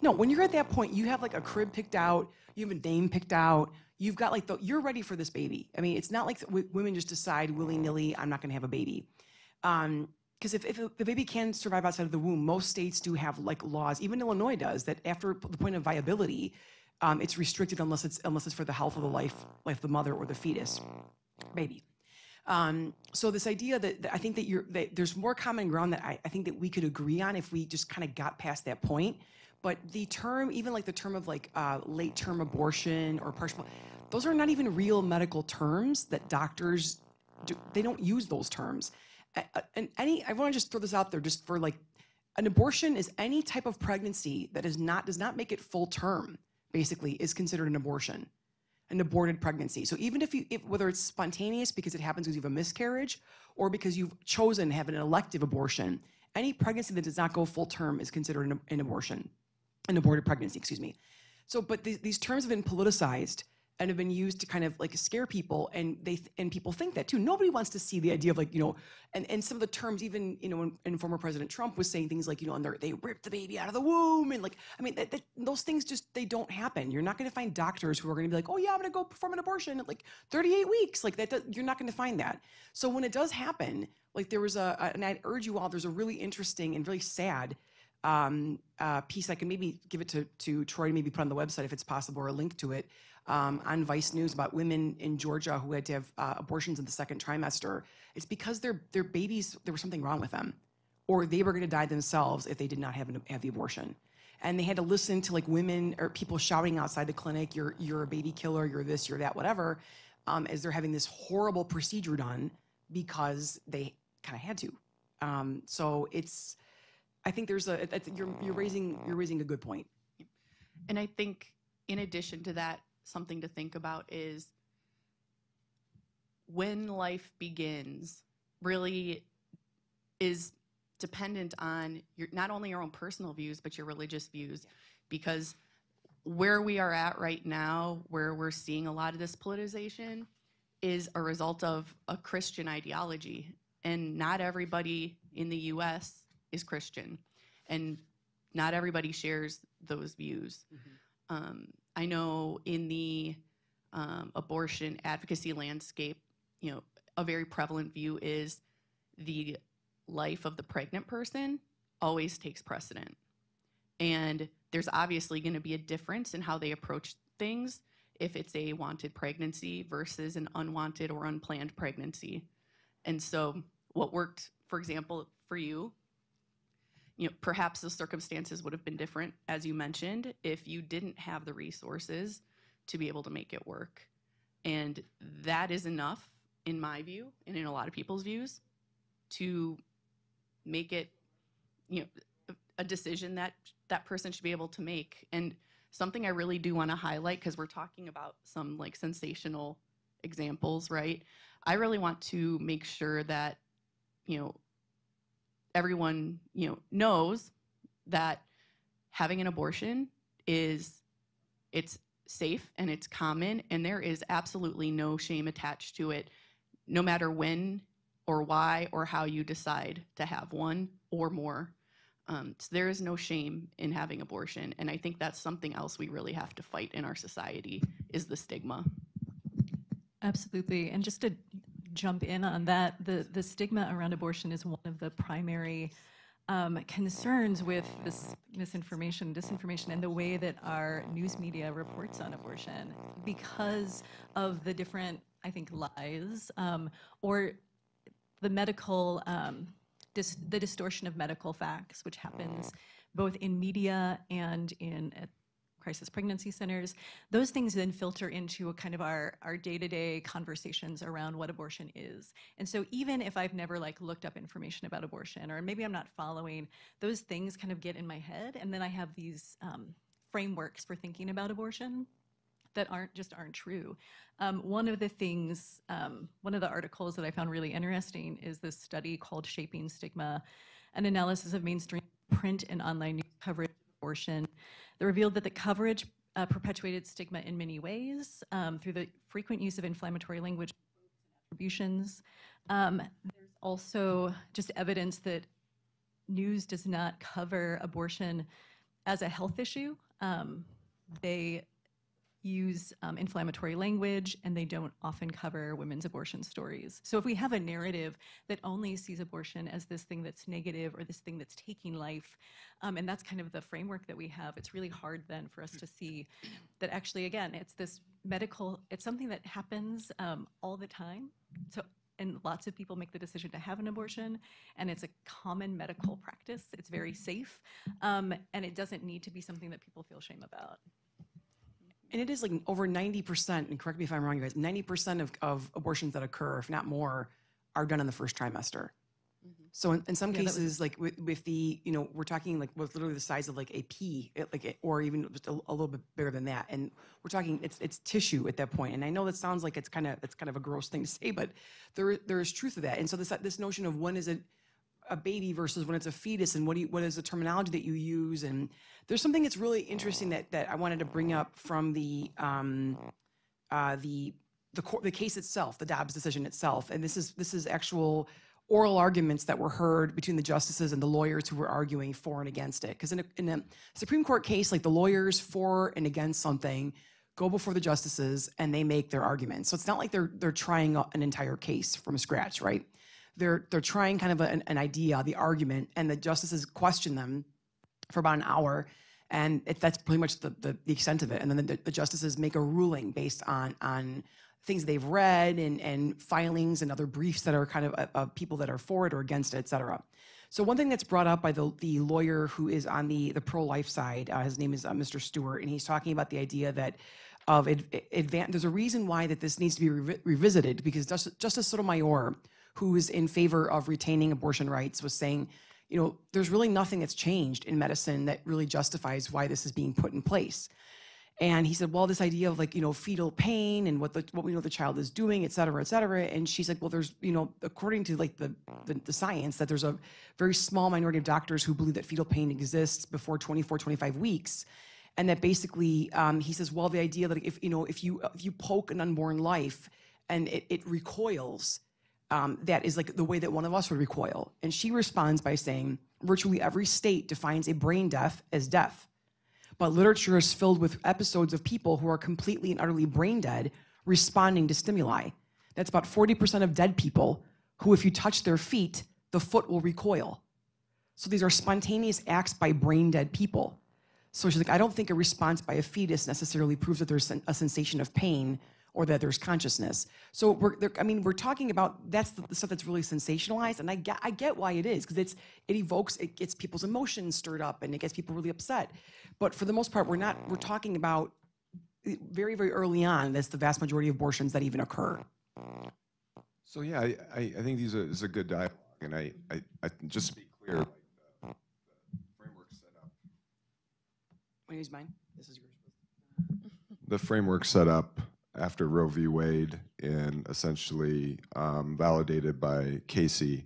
No, when you're at that point, you have like a crib picked out, you have a name picked out, you've got like the, you're ready for this baby. I mean, it's not like women just decide willy nilly, I'm not going to have a baby. Um, because if, if the baby can survive outside of the womb, most states do have like laws, even Illinois does, that after the point of viability, um, it's restricted unless it's unless it's for the health of the life, life of the mother or the fetus, baby. Um, so this idea that, that I think that you're that there's more common ground that I, I think that we could agree on if we just kind of got past that point. But the term, even like the term of like uh, late term abortion or partial, those are not even real medical terms that doctors do, they don't use those terms. And any, I want to just throw this out there just for like, an abortion is any type of pregnancy that is not does not make it full term. Basically, is considered an abortion, an aborted pregnancy. So even if you, if, whether it's spontaneous because it happens because you have a miscarriage, or because you've chosen to have an elective abortion, any pregnancy that does not go full term is considered an, an abortion, an aborted pregnancy. Excuse me. So, but these, these terms have been politicized and have been used to kind of like scare people, and they th- and people think that too. Nobody wants to see the idea of like you know, and, and some of the terms even you know, when, and former President Trump was saying things like you know, and they ripped the baby out of the womb, and like I mean, that, that, those things just they don't happen. You're not going to find doctors who are going to be like, oh yeah, I'm going to go perform an abortion at like 38 weeks. Like that, does, you're not going to find that. So when it does happen, like there was a, a- and I'd urge you all. There's a really interesting and really sad um, uh, piece. I can maybe give it to, to Troy to maybe put on the website if it's possible or a link to it um, on Vice News about women in Georgia who had to have uh, abortions in the second trimester. It's because their, their babies, there was something wrong with them or they were going to die themselves if they did not have, an, have the abortion. And they had to listen to like women or people shouting outside the clinic, you're, you're a baby killer, you're this, you're that, whatever, um, as they're having this horrible procedure done because they kind of had to. Um, so it's, I think there's a, you're, you're raising, you're raising a good point. And I think, in addition to that, something to think about is when life begins really is dependent on your not only your own personal views but your religious views because where we are at right now where we're seeing a lot of this politicization is a result of a Christian ideology and not everybody in the US is Christian and not everybody shares those views um, I know in the um, abortion advocacy landscape, you know, a very prevalent view is the life of the pregnant person always takes precedent. And there's obviously going to be a difference in how they approach things if it's a wanted pregnancy versus an unwanted or unplanned pregnancy. And so, what worked, for example, for you you know, perhaps the circumstances would have been different, as you mentioned, if you didn't have the resources to be able to make it work. And that is enough, in my view, and in a lot of people's views, to make it, you know, a- decision that that person should be able to make. And something I really do want to highlight, because we're talking about some like sensational examples, right? I really want to make sure that, you know, everyone you know knows that having an abortion is it's safe and it's common and there is absolutely no shame attached to it no matter when or why or how you decide to have one or more um, so there is no shame in having abortion and i think that's something else we really have to fight in our society is the stigma Absolutely. And just to jump in on that, the, the stigma around abortion is one of the primary um, concerns with this misinformation, disinformation, and the way that our news media reports on abortion because of the different, I think, lies um, or the medical, um, dis- the distortion of medical facts, which happens both in media and in crisis pregnancy centers. Those things then filter into a kind of our, our day-to-day conversations around what abortion is. And so even if I've never like looked up information about abortion, or maybe I'm not following, those things kind of get in my head. And then I have these um, frameworks for thinking about abortion that aren't just aren't true. Um, one of the things, um, one of the articles that I found really interesting is this study called Shaping Stigma, an analysis of mainstream print and online news coverage abortion that revealed that the coverage uh, perpetuated stigma in many ways um, through the frequent use of inflammatory language attributions. Um, there's also just evidence that news does not cover abortion as a health issue. Um, they use um, inflammatory language and they don't often cover women's abortion stories. So if we have a narrative that only sees abortion as this thing that's negative or this thing that's taking life, um, and that's kind of the framework that we have, it's really hard then for us to see that actually, again, it's this medical, it's something that happens um, all the time. So and lots of people make the decision to have an abortion, and it's a common medical practice. It's very safe, um, and it doesn't need to be something that people feel shame about. And it is like over 90%, and correct me if I'm wrong, you guys, 90% of, of abortions that occur, if not more, are done in the first trimester. Mm-hmm. So in, in some Yeah, that was- cases, like with, with the, you know, we're talking like with literally the size of like a pea, it, like, it- or even just a, a little bit bigger than that. And we're talking, it's, it's tissue at that point. And I know that sounds like it's kind of, it's kind of a gross thing to say, but there, there is truth to that. And so this, this notion of when is it a baby versus when it's a fetus and what do you, what is the terminology that you use? And there's something that's really interesting that, that I wanted to bring up from the, um, uh, the, the, court, the case itself, the Dobbs decision itself. And this is, this is actual oral arguments that were heard between the justices and the lawyers who were arguing for and against it. Because in a, in a Supreme Court case, like the lawyers for and against something go before the justices and they make their arguments. So it's not like they're they're trying an entire case from scratch, right? They're they're trying kind of an, an idea, the argument, and the justices question them for about an hour, and it, that's pretty much the, the, the extent of it. And then the, the justices make a ruling based on on things they've read and, and filings and other briefs that are kind of of people that are for it or against it, et cetera. So one thing that's brought up by the, the lawyer who is on the, the pro-life side, uh, his name is uh, Mr. Stewart, and he's talking about the idea that of ad, advan- there's a reason why that this needs to be revi- revisited because Justice Sotomayor, who is in favor of retaining abortion rights, was saying, you know, there's really nothing that's changed in medicine that really justifies why this is being put in place. And he said, well, this idea of like, you know, fetal pain and what the what we know the child is doing, et cetera, et cetera. And she's like, well, there's, you know, according to like the, the, the science, that there's a very small minority of doctors who believe that fetal pain exists before 24, 25 weeks. And that basically, um, he says, well, the idea that if, you know, if you, if you poke an unborn life and it, it recoils, um, that is like the way that one of us would recoil. And she responds by saying, virtually every state defines a brain death as death but literature is filled with episodes of people who are completely and utterly brain dead responding to stimuli. That's about 40% of dead people who, if you touch their feet, the foot will recoil. So these are spontaneous acts by brain dead people. So she's like, I don't think a response by a fetus necessarily proves that there's a sensation of pain or that there's consciousness. So we're, I mean, we're talking about that's the, the stuff that's really sensationalized, and I get, I get why it is because it's it evokes, it gets people's emotions stirred up, and it gets people really upset. But for the most part, we're not. We're talking about eh, very, very early on. That's the vast majority of abortions that even occur. So yeah, I, I, I think these are, this is a good dialogue, and I, I, I just to be clear, like the, the framework set up. Want to use mine? This is yours. The framework set up after Roe v. Wade and essentially um, validated by Casey.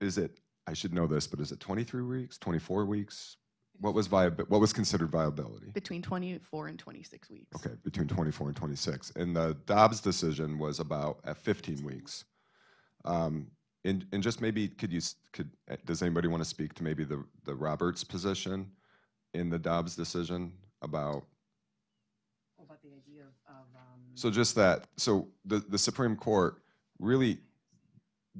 Is it? I should know this, but is it 23 weeks, 24 weeks? What was viab, what was considered viability? between 24 and 26 weeks. Okay, between 24 and 26. And the Dobbs decision was about at 15 weeks. Um, And, and just maybe, could you, could, does anybody want to speak to maybe the, the Roberts position in the Dobbs decision About the idea of, um, So just that, so the, the Supreme Court really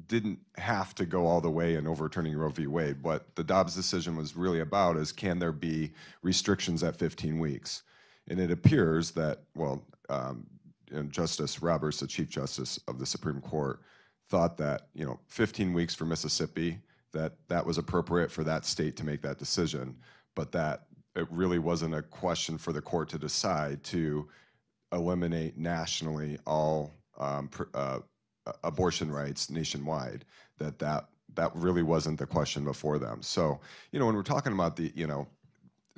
didn't have to go all the way in overturning Roe v. Wade. What the Dobbs decision was really about is can there be restrictions at 15 weeks? And it appears that, well, um, Justice Roberts, the Chief Justice of the Supreme Court, thought that, you know, 15 weeks for Mississippi, that that was appropriate for that state to make that decision, but that it really wasn't a question for the court to decide to eliminate nationally all um, pr- uh, abortion rights nationwide. That that that really wasn't the question before them. So you know when we're talking about the you know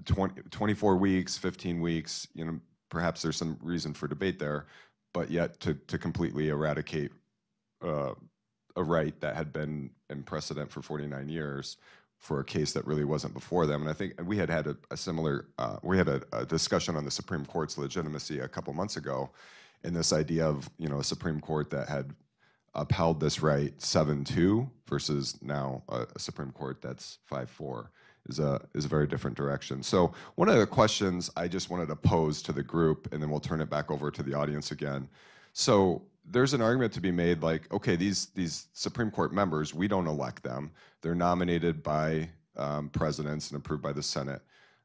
20, 24 weeks, 15 weeks, you know perhaps there's some reason for debate there, but yet to to completely eradicate uh, a right that had been in precedent for 49 years for a case that really wasn't before them. And I think we had had a, a similar, uh, we had a, a discussion on the Supreme Court's legitimacy a couple months ago, and this idea of you know a Supreme Court that had upheld this right 7-2 versus now a, a Supreme Court that's 5-4 is a is a very different direction. So one of the questions I just wanted to pose to the group, and then we'll turn it back over to the audience again. So there's an argument to be made like, okay, these these Supreme Court members, we don't elect them. They're nominated by um, presidents and approved by the Senate.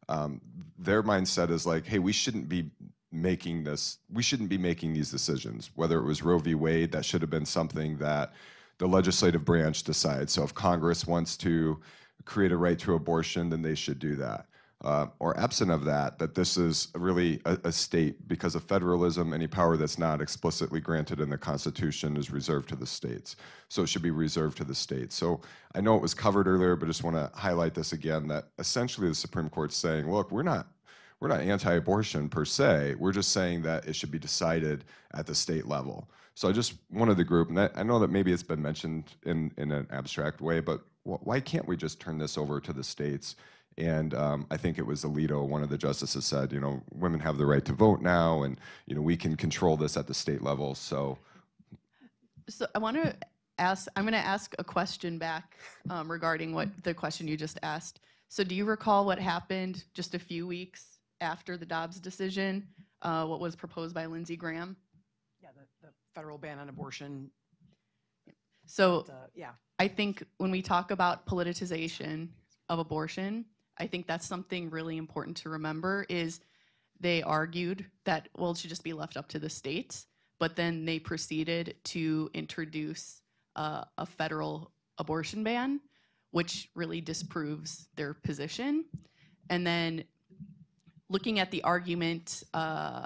Um, their mindset is like, hey, we shouldn't be making this. We shouldn't be making these decisions. Whether it was Roe v. Wade, that should have been something that the legislative branch decides. So if Congress wants to create a right to abortion, then they should do that uh, or absent of that, that this is really a, a state because of federalism. Any power that's not explicitly granted in the Constitution is reserved to the states. So it should be reserved to the states. So I know it was covered earlier, but just want to highlight this again that essentially the Supreme Court's saying, look, we're not. We're not anti-abortion per se. We're just saying that it should be decided at the state level. So I just wanted the group, and I, know that maybe it's been mentioned in, in an abstract way, but wh- why can't we just turn this over to the states and um, I think it was Alito, one of the justices said, you know, women have the right to vote now, and you know, we can control this at the state level. So, So I want to ask, I'm going to ask a question back um, regarding what the question you just asked. So do you recall what happened just a few weeks after the Dobbs decision? Uh, what was proposed by Lindsey Graham? yeah, the, the federal ban on abortion. So uh, yeah. I think when we talk about politicization of abortion, I think that's something really important to remember is they argued that, well, it should just be left up to the states, but then they proceeded to introduce uh, a federal abortion ban, which really disproves their position. And then looking at the argument uh,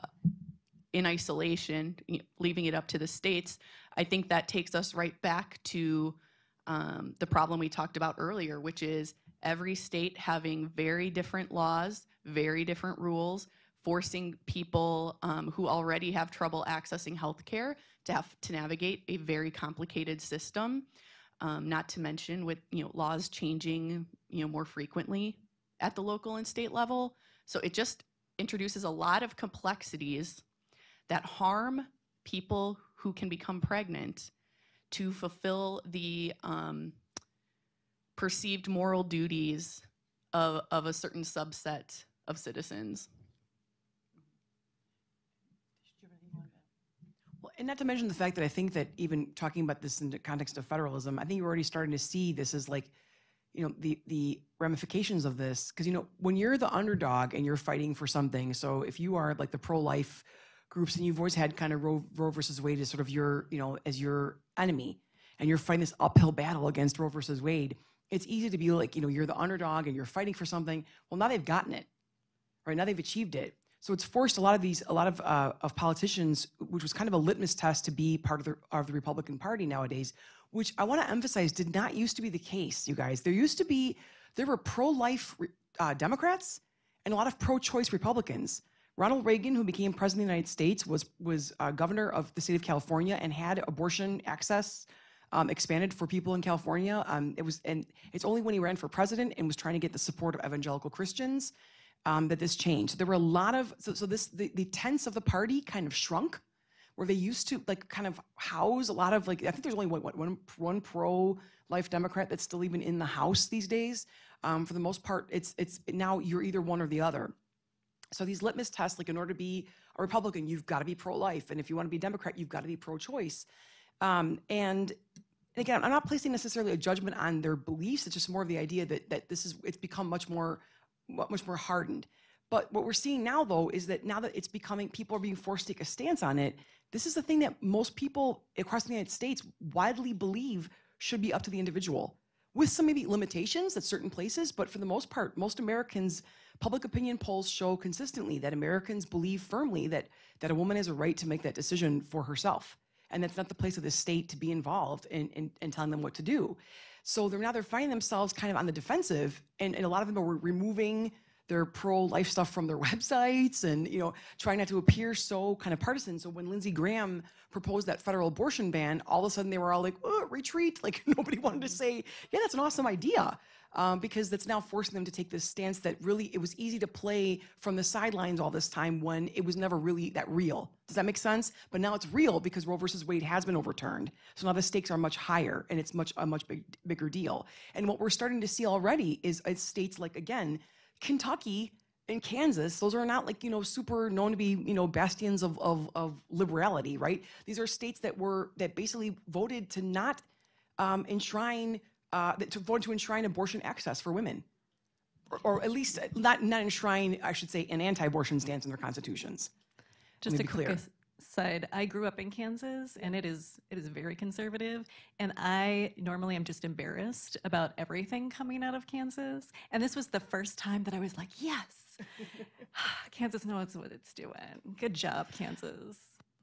in isolation, leaving it up to the states, I think that takes us right back to um, the problem we talked about earlier, which is every state having very different laws, very different rules, forcing people um, who already have trouble accessing healthcare to have to navigate a very complicated system. Um, not to mention with you know laws changing you know more frequently at the local and state level. So it just introduces a lot of complexities that harm people who can become pregnant to fulfill the um, perceived moral duties of, of a certain subset of citizens. Well, and not to mention the fact that I think that even talking about this in the context of federalism, I think you're already starting to see this as like, you know, the the ramifications of this. Because you know, when you're the underdog and you're fighting for something, so if you are like the pro-life groups and you've always had kind of Roe, Roe versus Wade as sort of your, you know, as your enemy, and you're fighting this uphill battle against Roe versus Wade, it's easy to be like, you know, you're the underdog and you're fighting for something. Well, now they've gotten it, right? Now they've achieved it. So it's forced a lot of these, a lot of uh, of politicians, which was kind of a litmus test to be part of the of the Republican Party nowadays. Which I want to emphasize did not used to be the case, you guys. There used to be there were pro-life uh, Democrats and a lot of pro-choice Republicans. Ronald Reagan, who became president of the United States, was was uh, governor of the state of California and had abortion access um, expanded for people in California. Um, it was, and it's only when he ran for president and was trying to get the support of evangelical Christians um, that this changed. There were a lot of so, so this the, the tents of the party kind of shrunk, where they used to like kind of house a lot of like I think there's only one one, one pro life Democrat that's still even in the House these days. Um, for the most part, it's it's now you're either one or the other. So these litmus tests, like in order to be a Republican, you've got to be pro-life, and if you want to be a Democrat, you've got to be pro-choice. Um, and and again, I'm not placing necessarily a judgment on their beliefs. It's just more of the idea that that this is it's become much more much more hardened. But what we're seeing now, though, is that now that it's becoming, people are being forced to take a stance on it. This is the thing that most people across the United States widely believe should be up to the individual, with some maybe limitations at certain places. But for the most part, most Americans, public opinion polls show consistently that Americans believe firmly that that a woman has a right to make that decision for herself, and that's not the place of the state to be involved in, in, in telling them what to do. So they're now they're finding themselves kind of on the defensive, and, and a lot of them are removing their pro-life stuff from their websites and you know trying not to appear so kind of partisan so when lindsey graham proposed that federal abortion ban all of a sudden they were all like oh, retreat like nobody wanted to say yeah that's an awesome idea um, because that's now forcing them to take this stance that really it was easy to play from the sidelines all this time when it was never really that real. Does that make sense? But now it's real because Roe versus Wade has been overturned. So now the stakes are much higher and it's much a much big, bigger deal. And what we're starting to see already is, is states like again Kentucky and Kansas, those are not like, you know, super known to be, you know, bastions of, of, of liberality, right? These are states that were, that basically voted to not um, enshrine uh, to vote to enshrine abortion access for women, or, or, at least not not enshrine, I should say, an anti-abortion stance in their constitutions. Just a quick aside, I grew up in Kansas, and it is it is very conservative, and I normally am just embarrassed about everything coming out of Kansas, and this was the first time that I was like, yes, Kansas knows what it's doing. Good job, Kansas.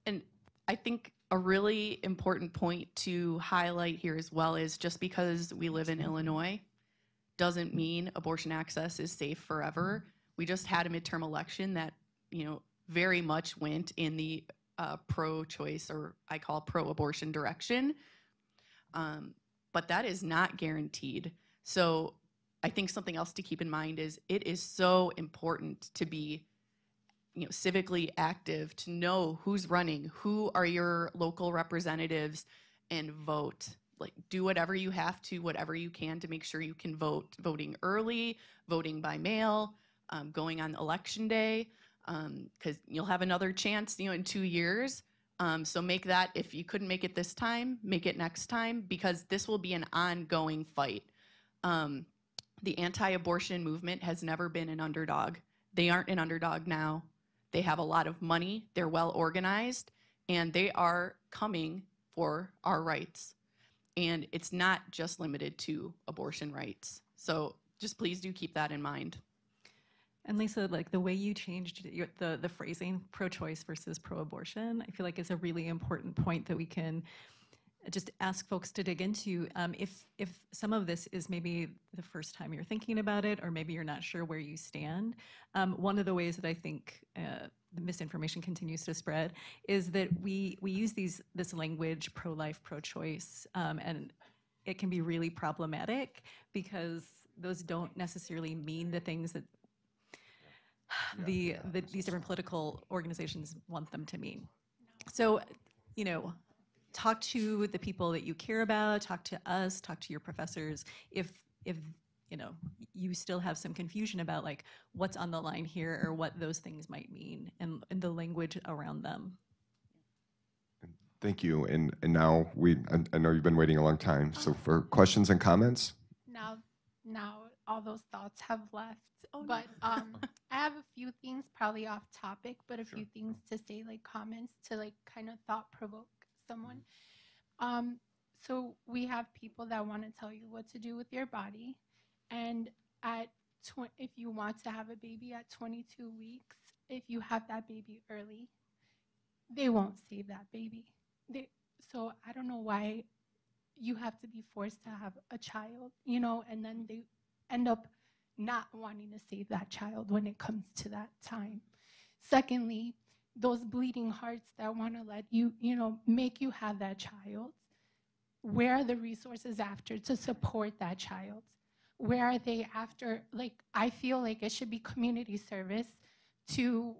And I think a really important point to highlight here as well is just because we live in Illinois doesn't mean abortion access is safe forever. We just had a midterm election that, you know, very much went in the uh, pro-choice or I call pro-abortion direction. Um, but that is not guaranteed. So I think something else to keep in mind is it is so important to be you know, civically active to know who's running, who are your local representatives, and vote. Like, do whatever you have to, whatever you can to make sure you can vote. Voting early, voting by mail, um, going on election day, because um, you'll have another chance, you know, in two years. Um, so make that, if you couldn't make it this time, make it next time, because this will be an ongoing fight. Um, the anti-abortion movement has never been an underdog. They aren't an underdog now. They have a lot of money, they're well organized, and they are coming for our rights. And it's not just limited to abortion rights. So just please do keep that in mind. And Lisa, like the way you changed your, the the phrasing pro-choice versus pro-abortion, I feel like is a really important point that we can just ask folks to dig into. Um, if if some of this is maybe the first time you're thinking about it, or maybe you're not sure where you stand, um, one of the ways that I think uh, the misinformation continues to spread is that we we use these this language pro-life, pro-choice, um, and it can be really problematic because those don't necessarily mean the things that the, the these different political organizations want them to mean. So, you know, talk to the people that you care about, talk to us, talk to your professors. If, if you know, you still have some confusion about like what's on the line here or what those things might mean and, and the language around them. Thank you. And, and now we, I, I know you've been waiting a long time. So for questions and comments? Now, now all those thoughts have left. Oh, but no. um, I have a few things /probably off topic, but a sure. few things to say, like comments to like kind of thought provoke someone. Um, so we have people that want to tell you what to do with your body, and at tw- if you want to have a baby at 22 weeks, if you have that baby early, they won't save that baby. They, so I don't know why you have to be forced to have a child, you know, and then they end up not wanting to save that child when it comes to that time. Secondly, those bleeding hearts that want to let you, you know, make you have that child. where are the resources after to support that child? Where are they after? Like, I feel like it should be community service to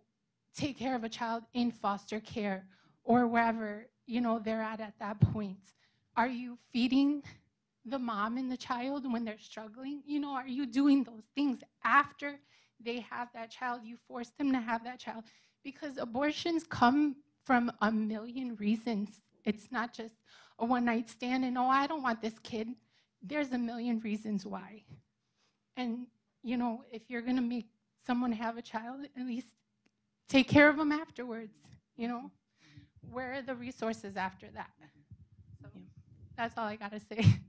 take care of a child in foster care or wherever, you know, they're at at that point. Are you feeding the mom and the child when they're struggling? You know, are you doing those things after they have that child? You force them to have that child because abortions come from a million reasons. It's not just a one night stand and, oh, I don't want this kid. There's a million reasons why. And, you know, if you're going to make someone have a child, at least take care of them afterwards, you know? Where are the resources after that? So that's all I got to say.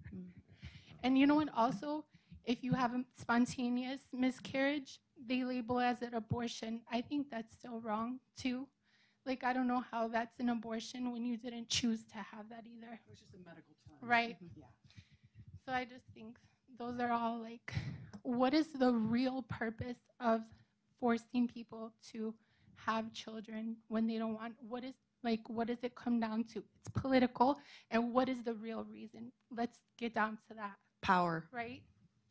and you know what? Also, if you have a spontaneous miscarriage, they label as an abortion. I think that's still wrong, too. Like, I don't know how that's an abortion when you didn't choose to have that either. It was just a medical term. Right. Yeah. So I just think those are all like, what is the real purpose of forcing people to have children when they don't want? What is like, what does it come down to? It's political, and what is the real reason? Let's get down to that, Power. right?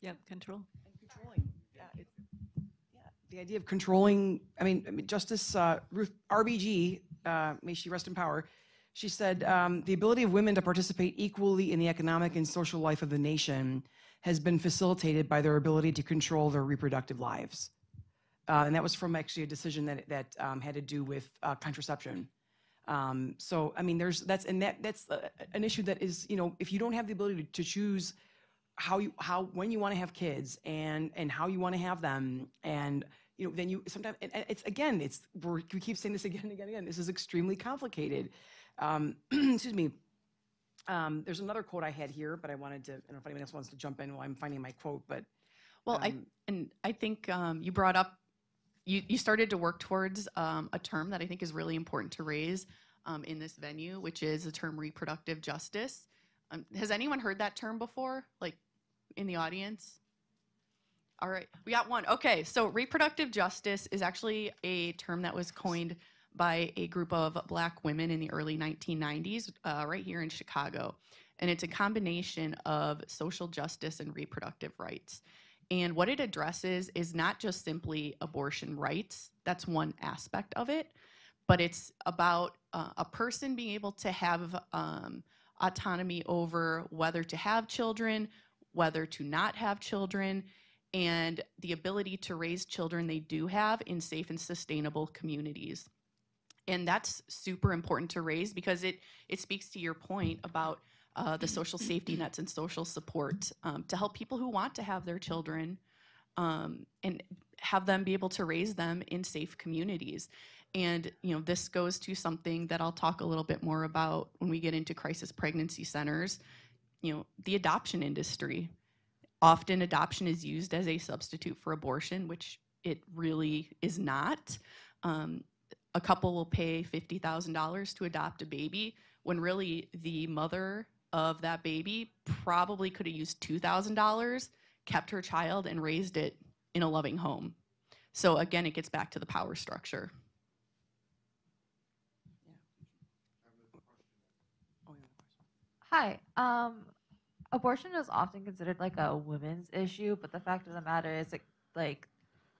Yeah, control. And controlling. Yeah, it, yeah, the idea of controlling. I mean, I mean Justice uh, Ruth RBG, uh, may she rest in power. She said um, the ability of women to participate equally in the economic and social life of the nation has been facilitated by their ability to control their reproductive lives. Uh, and that was from actually a decision that that um, had to do with uh, contraception. Um, so I mean, there's that's and that that's uh, an issue that is you know if you don't have the ability to, to choose how you how when you want to have kids and and how you want to have them and you know then you sometimes and it's again it's we're, we keep saying this again and again and again this is extremely complicated. Um, excuse me. Um, there's another quote i had here but i wanted to i don't know if anyone else wants to jump in while i'm finding my quote but Well, I Um, and I think um, you brought up you you started to work towards um, a term that I think is really important to raise um, in this venue, which is the term reproductive justice. Um, has anyone heard that term before, like in the audience? All right, we got one. Okay, so reproductive justice is actually a term that was coined by a group of black women in the early 1990s, uh, right here in Chicago. And it's a combination of social justice and reproductive rights. And what it addresses is not just simply abortion rights, that's one aspect of it, but it's about uh, a person being able to have um, autonomy over whether to have children, whether to not have children, and the ability to raise children they do have in safe and sustainable communities. And that's super important to raise because it, it speaks to your point about uh, the social safety nets and social support um, to help people who want to have their children um, and have them be able to raise them in safe communities. And you know, this goes to something that I'll talk a little bit more about when we get into crisis pregnancy centers. You know, the adoption industry. Often, adoption is used as a substitute for abortion, which it really is not. Um, a couple will pay fifty thousand dollars to adopt a baby, when really the mother of that baby probably could have used $2,000, kept her child, and raised it in a loving home. So again, it gets back to the power structure. oh, Hi. Um, abortion is often considered like a women's issue, but the fact of the matter is, like, like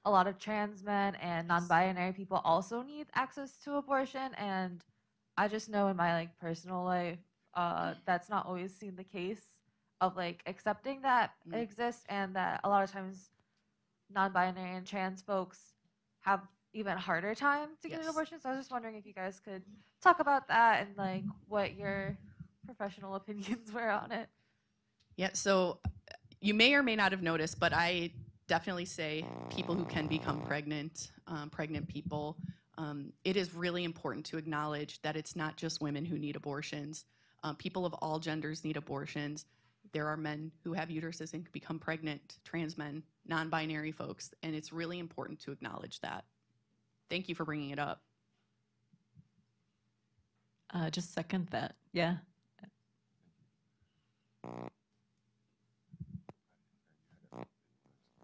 a lot of trans men and non-binary people also need access to abortion, and I just know in my like personal life, uh, that's not always seen the case of like accepting that it Mm. exists, and that a lot of times non-binary and trans folks have even harder time to get an abortion. So I was just wondering if you guys could talk about that and like what your professional opinions were on it. Yeah, so uh, you may or may not have noticed, but I definitely say people who can become pregnant, um, pregnant people, um, it is really important to acknowledge that it's not just women who need abortions. Um, people of all genders need abortions. There are men who have uteruses and can become pregnant, trans men, non binary folks, and it's really important to acknowledge that. Thank you for bringing it up. Uh, just second that. Yeah.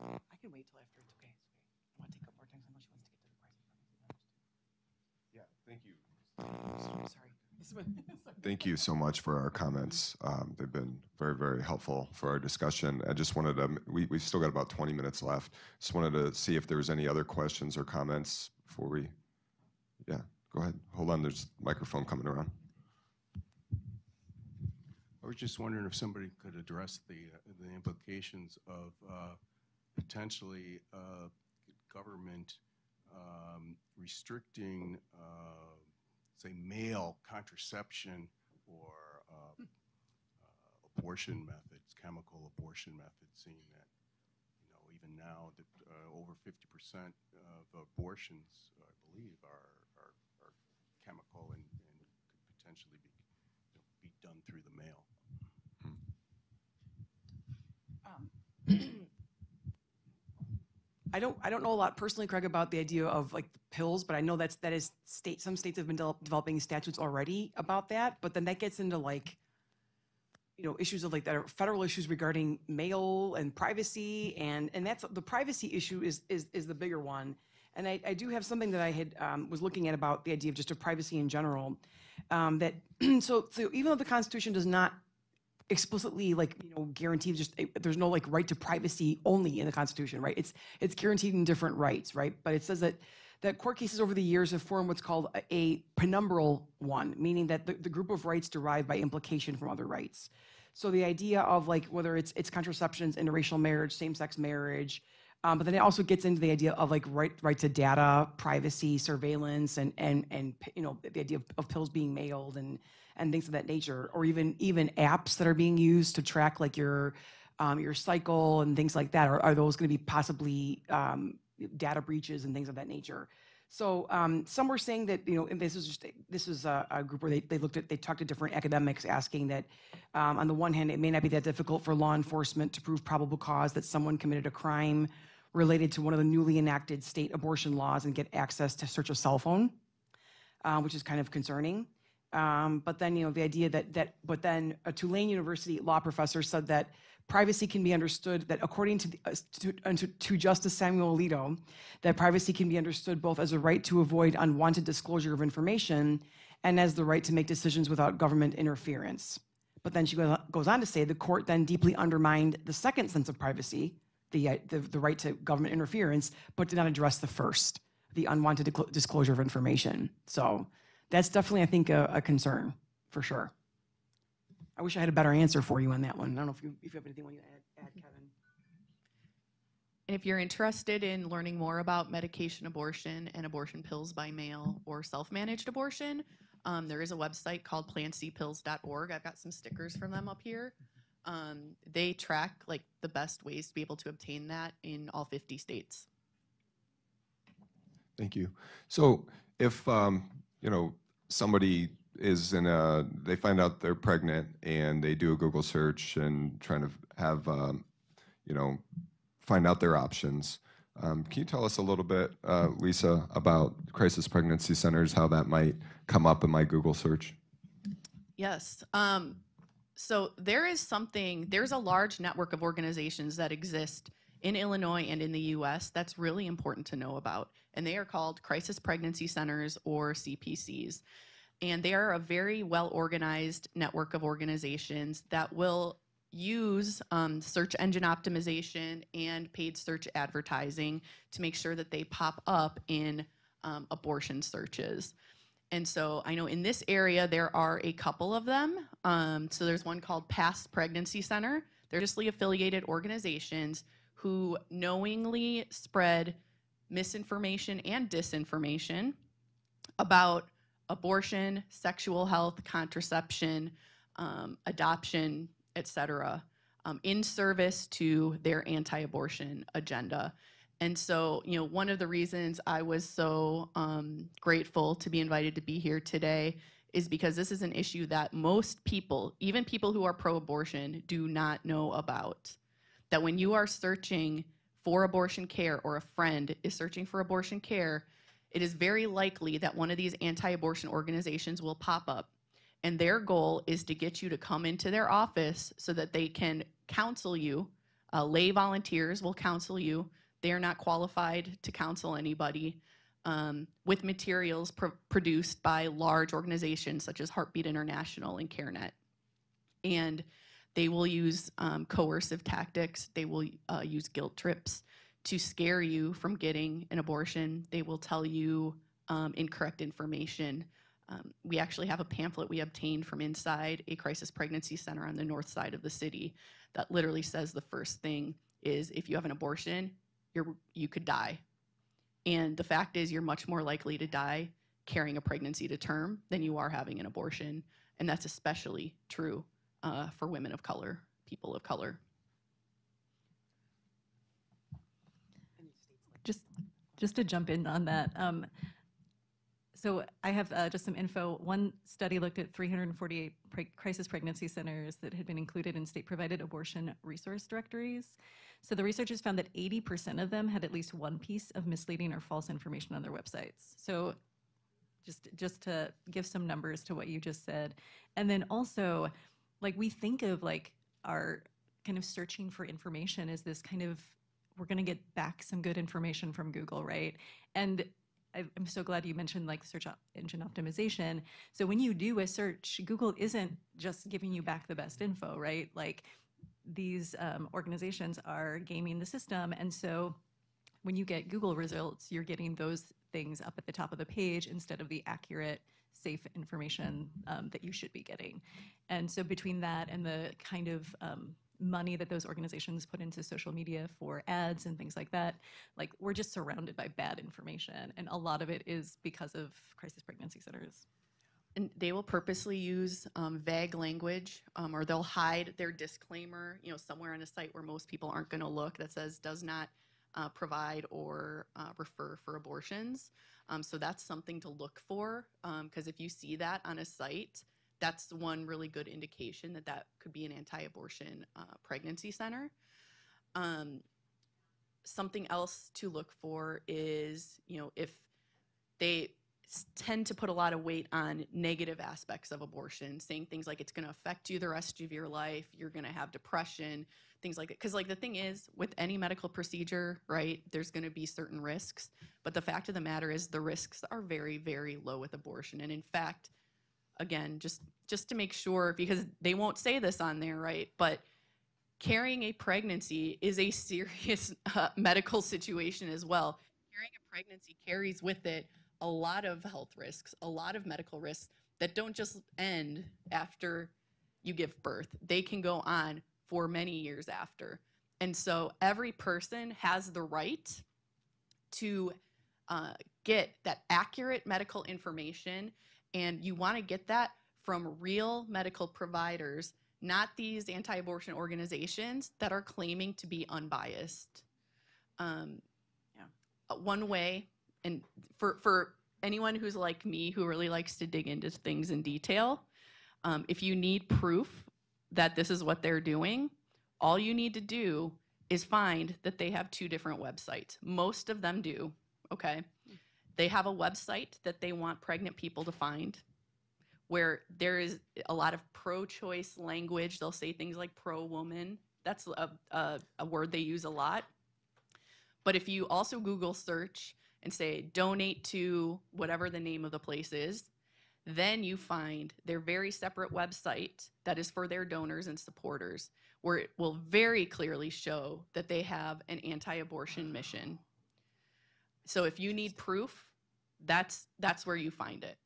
I can wait till after it's okay it's okay i want to take up more time unless she wants to get to the crisis pregnancy matters. Yeah, thank you. Sorry, sorry Thank you so much for our comments. Um, they've been very, very helpful for our discussion. I just wanted to, we, we've still got about 20 minutes left. Just wanted to see if there was any other questions or comments before we, yeah, go ahead. Hold on, there's a microphone coming around. I was just wondering if somebody could address the, uh, the implications of uh, potentially uh, government um, restricting, uh, say, male contraception or uh, uh, abortion methods, chemical abortion methods, seeing that, you know, even now that uh, over 50% of abortions, I believe, are, are, are chemical and, and could potentially be, you know, be done through the mail. I don't I don't know a lot personally, Craig, about the idea of like pills, but I know that's that is state some states have been de- developing statutes already about that. But then that gets into like you know issues of like that are federal issues regarding mail and privacy and and that's the privacy issue is is is the bigger one. And I, I do have something that I had um, was looking at about the idea of just of privacy in general. Um, that so so even though the Constitution does not explicitly like you know guaranteed just eh, there's no like right to privacy only in the constitution right? It's it's guaranteed in different rights right? But it says that that court cases over the years have formed what's called a, a penumbral one meaning that the, the group of rights derived by implication from other rights. So the idea of like whether it's it's contraceptions interracial marriage same-sex marriage um, but then it also gets into the idea of like right right to data privacy surveillance and and and you know the idea of, of pills being mailed and and things of that nature, or even even apps that are being used to track like your um, your cycle and things like that. Are, are those going to be possibly um, data breaches and things of that nature? So um, some were saying that you know this is just this is a, a, group where they, they looked at they talked to different academics asking that um, on the one hand it may not be that difficult for law enforcement to prove probable cause that someone committed a crime related to one of the newly enacted state abortion laws and get access to search a cell phone, uh, which is kind of concerning. Um, but then, you know, the idea that that, but then a Tulane University law professor said that privacy can be understood that according to, the, uh, to, uh, to, to, Justice Samuel Alito, that privacy can be understood both as a right to avoid unwanted disclosure of information and as the right to make decisions without government interference. But then she goes on to say the court then deeply undermined the second sense of privacy, the, uh, the, the right to government interference, but did not address the first, the unwanted disclosure of information. So that's definitely, I think, a, a, concern for sure. I wish I had a better answer for you on that one. I don't know if you, if you have anything you want to add, add, Kevin. And if you're interested in learning more about medication abortion and abortion pills by mail or self-managed abortion, um, there is a website called plancpills.org. I've got some stickers from them up here. Um, they track like the best ways to be able to obtain that in all 50 states. Thank you. So if um, you know somebody is in a, they find out they're pregnant and they do a Google search and trying to have, um, you know, find out their options. Um, can you tell us a little bit, uh, Lisa, about crisis pregnancy centers, how that might come up in my Google search? Yes. Um, so there is something, there's a large network of organizations that exist in Illinois and in the US that's really important to know about. And they are called Crisis Pregnancy Centers or CPCs. And they are a very well organized network of organizations that will use um, search engine optimization and paid search advertising to make sure that they pop up in um, abortion searches. And so I know in this area there are a couple of them. Um, so there's one called Past Pregnancy Center. They're just affiliated organizations who knowingly spread misinformation and disinformation about abortion, sexual health, contraception, um, adoption, etc., um, in service to their anti-abortion agenda. And so, you know, one of the reasons I was so um, grateful to be invited to be here today is because this is an issue that most people, even people who are pro-abortion, do not know about. That when you are searching for abortion care or a friend is searching for abortion care, it is very likely that one of these anti abortion organizations will pop up. And their goal is to get you to come into their office so that they can counsel you. Uh, lay volunteers will counsel you. They are not qualified to counsel anybody. um, with materials pro- produced by large organizations such as Heartbeat International and CareNet. And they will use um, coercive tactics, they will uh, use guilt trips to scare you from getting an abortion. They will tell you um, incorrect information. Um, we actually have a pamphlet we obtained from inside a crisis pregnancy center on the north side of the city that literally says the first thing is if you have an abortion, you're, you could die. And the fact is, you're much more likely to die carrying a pregnancy to term than you are having an abortion. And that's especially true uh, for women of color, people of color. Just, just to jump in on that. Um, so I have uh, just some info. One study looked at 348 pre- crisis pregnancy centers that had been included in state-provided abortion resource directories. So the researchers found that 80% of them had at least one piece of misleading or false information on their websites. So just just to give some numbers to what you just said, and then also, like we think of like our kind of searching for information as this kind of we're going to get back some good information from Google, right? And I'm so glad you mentioned like search engine optimization. So when you do a search, Google isn't just giving you back the best info, right? Like these um, organizations are gaming the system, and so when you get Google results, you're getting those things up at the top of the page instead of the accurate, safe information um, that you should be getting. And so between that and the kind of um, money that those organizations put into social media for ads and things like that, like we're just surrounded by bad information, and a lot of it is because of crisis pregnancy centers. and they will purposely use um, vague language um, or they'll hide their disclaimer you know somewhere on a site where most people aren't going to look that says does not uh, provide or uh, refer for abortions um, so that's something to look for because if you see that on a site that's one really good indication that that could be an anti-abortion uh, pregnancy center. Um, something else to look for is you know if they tend to put a lot of weight on negative aspects of abortion, saying things like it's going to affect you the rest of your life, you're going to have depression, things like that. Because, like, the thing is, with any medical procedure, right, there's going to be certain risks. But the fact of the matter is, the risks are very, very low with abortion. And in fact, again, just just to make sure, because they won't say this on there, right, but carrying a pregnancy is a serious uh, medical situation as well. Carrying a pregnancy carries with it a lot of health risks, a lot of medical risks that don't just end after you give birth. They can go on for many years after. And so every person has the right to uh, get that accurate medical information. And you want to get that from real medical providers, not these anti abortion organizations that are claiming to be unbiased. Um, yeah. Uh, One way and for for anyone who's like me who really likes to dig into things in detail um, if you need proof that this is what they're doing all you need to do is find that they have two different websites. Most of them do okay? They have a website that they want pregnant people to find where there is a lot of pro-choice language. They'll say things like pro-woman. That's a, a, a word they use a lot. But if you also google search and say donate to whatever the name of the place is, then you find their very separate website that is for their donors and supporters, where it will very clearly show that they have an anti abortion mission. So if you need proof, that's, that's where you find it.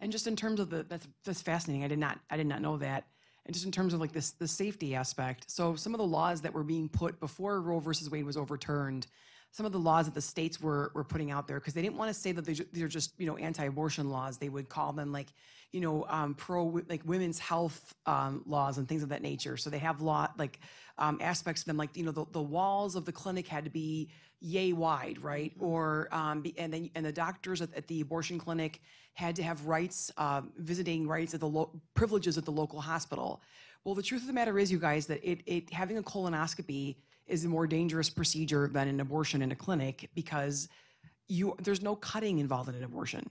And just in terms of the, that's, that's fascinating. I did not, I did not know that. And just in terms of like this, the safety aspect. So some of the laws that were being put before Roe versus Wade was overturned, some of the laws that the states were, were putting out there, because they didn't want to say that these are- just, you know, anti-abortion laws. They would call them like, you know, um, pro, like women's health um, laws and things of that nature. So they have law, like um, aspects of them, like, you know, the, the walls of the clinic had to be yay wide, right? Or, um, be- and then, and the doctors at, at the abortion clinic had to have rights, um, visiting rights at the, lo- privileges at the local hospital. Well, the truth of the matter is, you guys, that it, it, having a colonoscopy is a more dangerous procedure than an abortion in a clinic because you, there's no cutting involved in an abortion.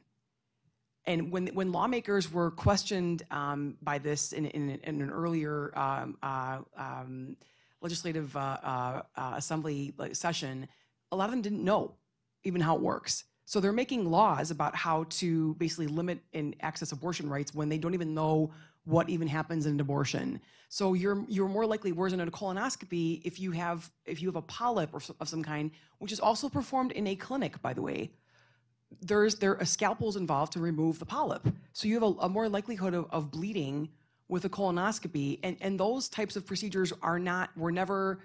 And when, when lawmakers were questioned um, by this in, in, in an earlier um, uh, um, legislative uh, uh, uh, assembly session, a lot of them didn't know. even how it works. So they're making laws about how to basically limit and access abortion rights when they don't even know what even happens in an abortion. So you're you're more likely, worse in a colonoscopy, if you have if you have a polyp or of some kind, which is also performed in a clinic, by the way, there's there a scalpel's involved to remove the polyp. So you have a, a more likelihood of, of bleeding with a colonoscopy, and and those types of procedures are not were never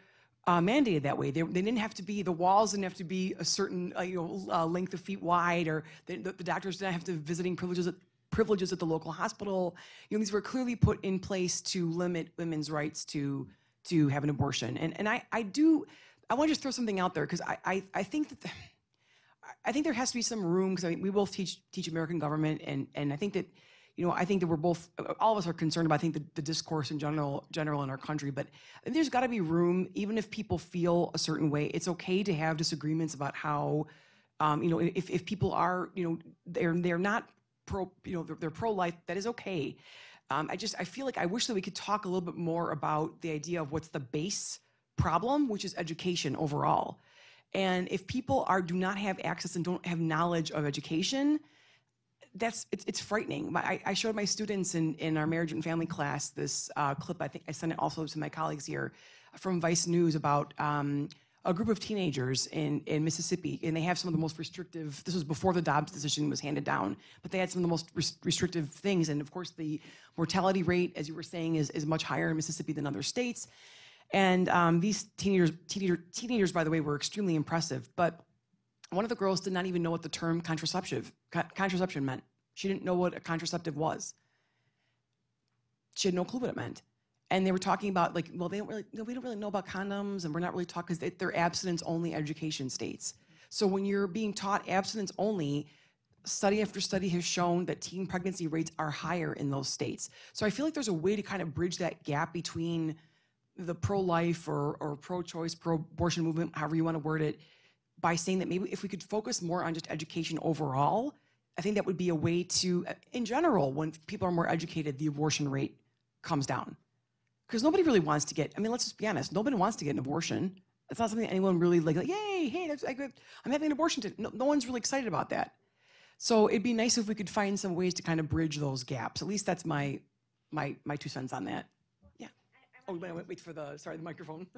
uh, mandated that way. They, they didn't have to be the walls didn't have to be a certain uh, you know uh, length of feet wide, or the, the, doctors didn't have to visiting privileges at, privileges at the local hospital. You know these were clearly put in place to limit women's rights to to have an abortion. And and I I do I want to just throw something out there because I, I I think that. The, I think there has to be some room because I mean, we both teach teach American government, and and I think that, you know, I think that we're both all of us are concerned about I think the, the discourse in general general in our country, but there's got to be room, even if people feel a certain way. It's okay to have disagreements about how, um, you know, if if people are, you know, they're they're not pro, you know, they're, they're pro life. That is okay. Um, I just I feel like I wish that we could talk a little bit more about the idea of what's the base problem, which is education overall. And if people are do not have access and don't have knowledge of education, that's it's, it's frightening. I, I showed my students in, in our marriage and family class this uh, clip. I think I sent it also to my colleagues here from Vice News about um, a group of teenagers in, in Mississippi, and they have some of the most restrictive. This was before the Dobbs decision was handed down, but they had some of the most res- restrictive things. And of course, the mortality rate, as you were saying, is, is much higher in Mississippi than other states. And um, these teenagers, teenager, teenagers, by the way, were extremely impressive. But one of the girls did not even know what the term contraceptive co- contraception meant. She didn't know what a contraceptive was. She had no clue what it meant. And they were talking about like, well, they don't really, no, we don't really know about condoms, and we're not really talking because they're abstinence-only education states. So when you're being taught abstinence-only, study after study has shown that teen pregnancy rates are higher in those states. So I feel like there's a way to kind of bridge that gap between the pro-life or, or pro-choice, pro-abortion movement, however you want to word it, by saying that maybe if we could focus more on just education overall, I think that would be a way to, uh, in general, when people are more educated, the abortion rate comes down. Because nobody really wants to get, I mean, let's just be honest, nobody wants to get an abortion. It's not something anyone really like, like yay, hey, that's, I, I'm having an abortion. Today. No, no one's really excited about that. So it'd be nice if we could find some ways to kind of bridge those gaps. At least that's my my my two cents on that. Yeah. Oh, wait, wait for the sorry the microphone.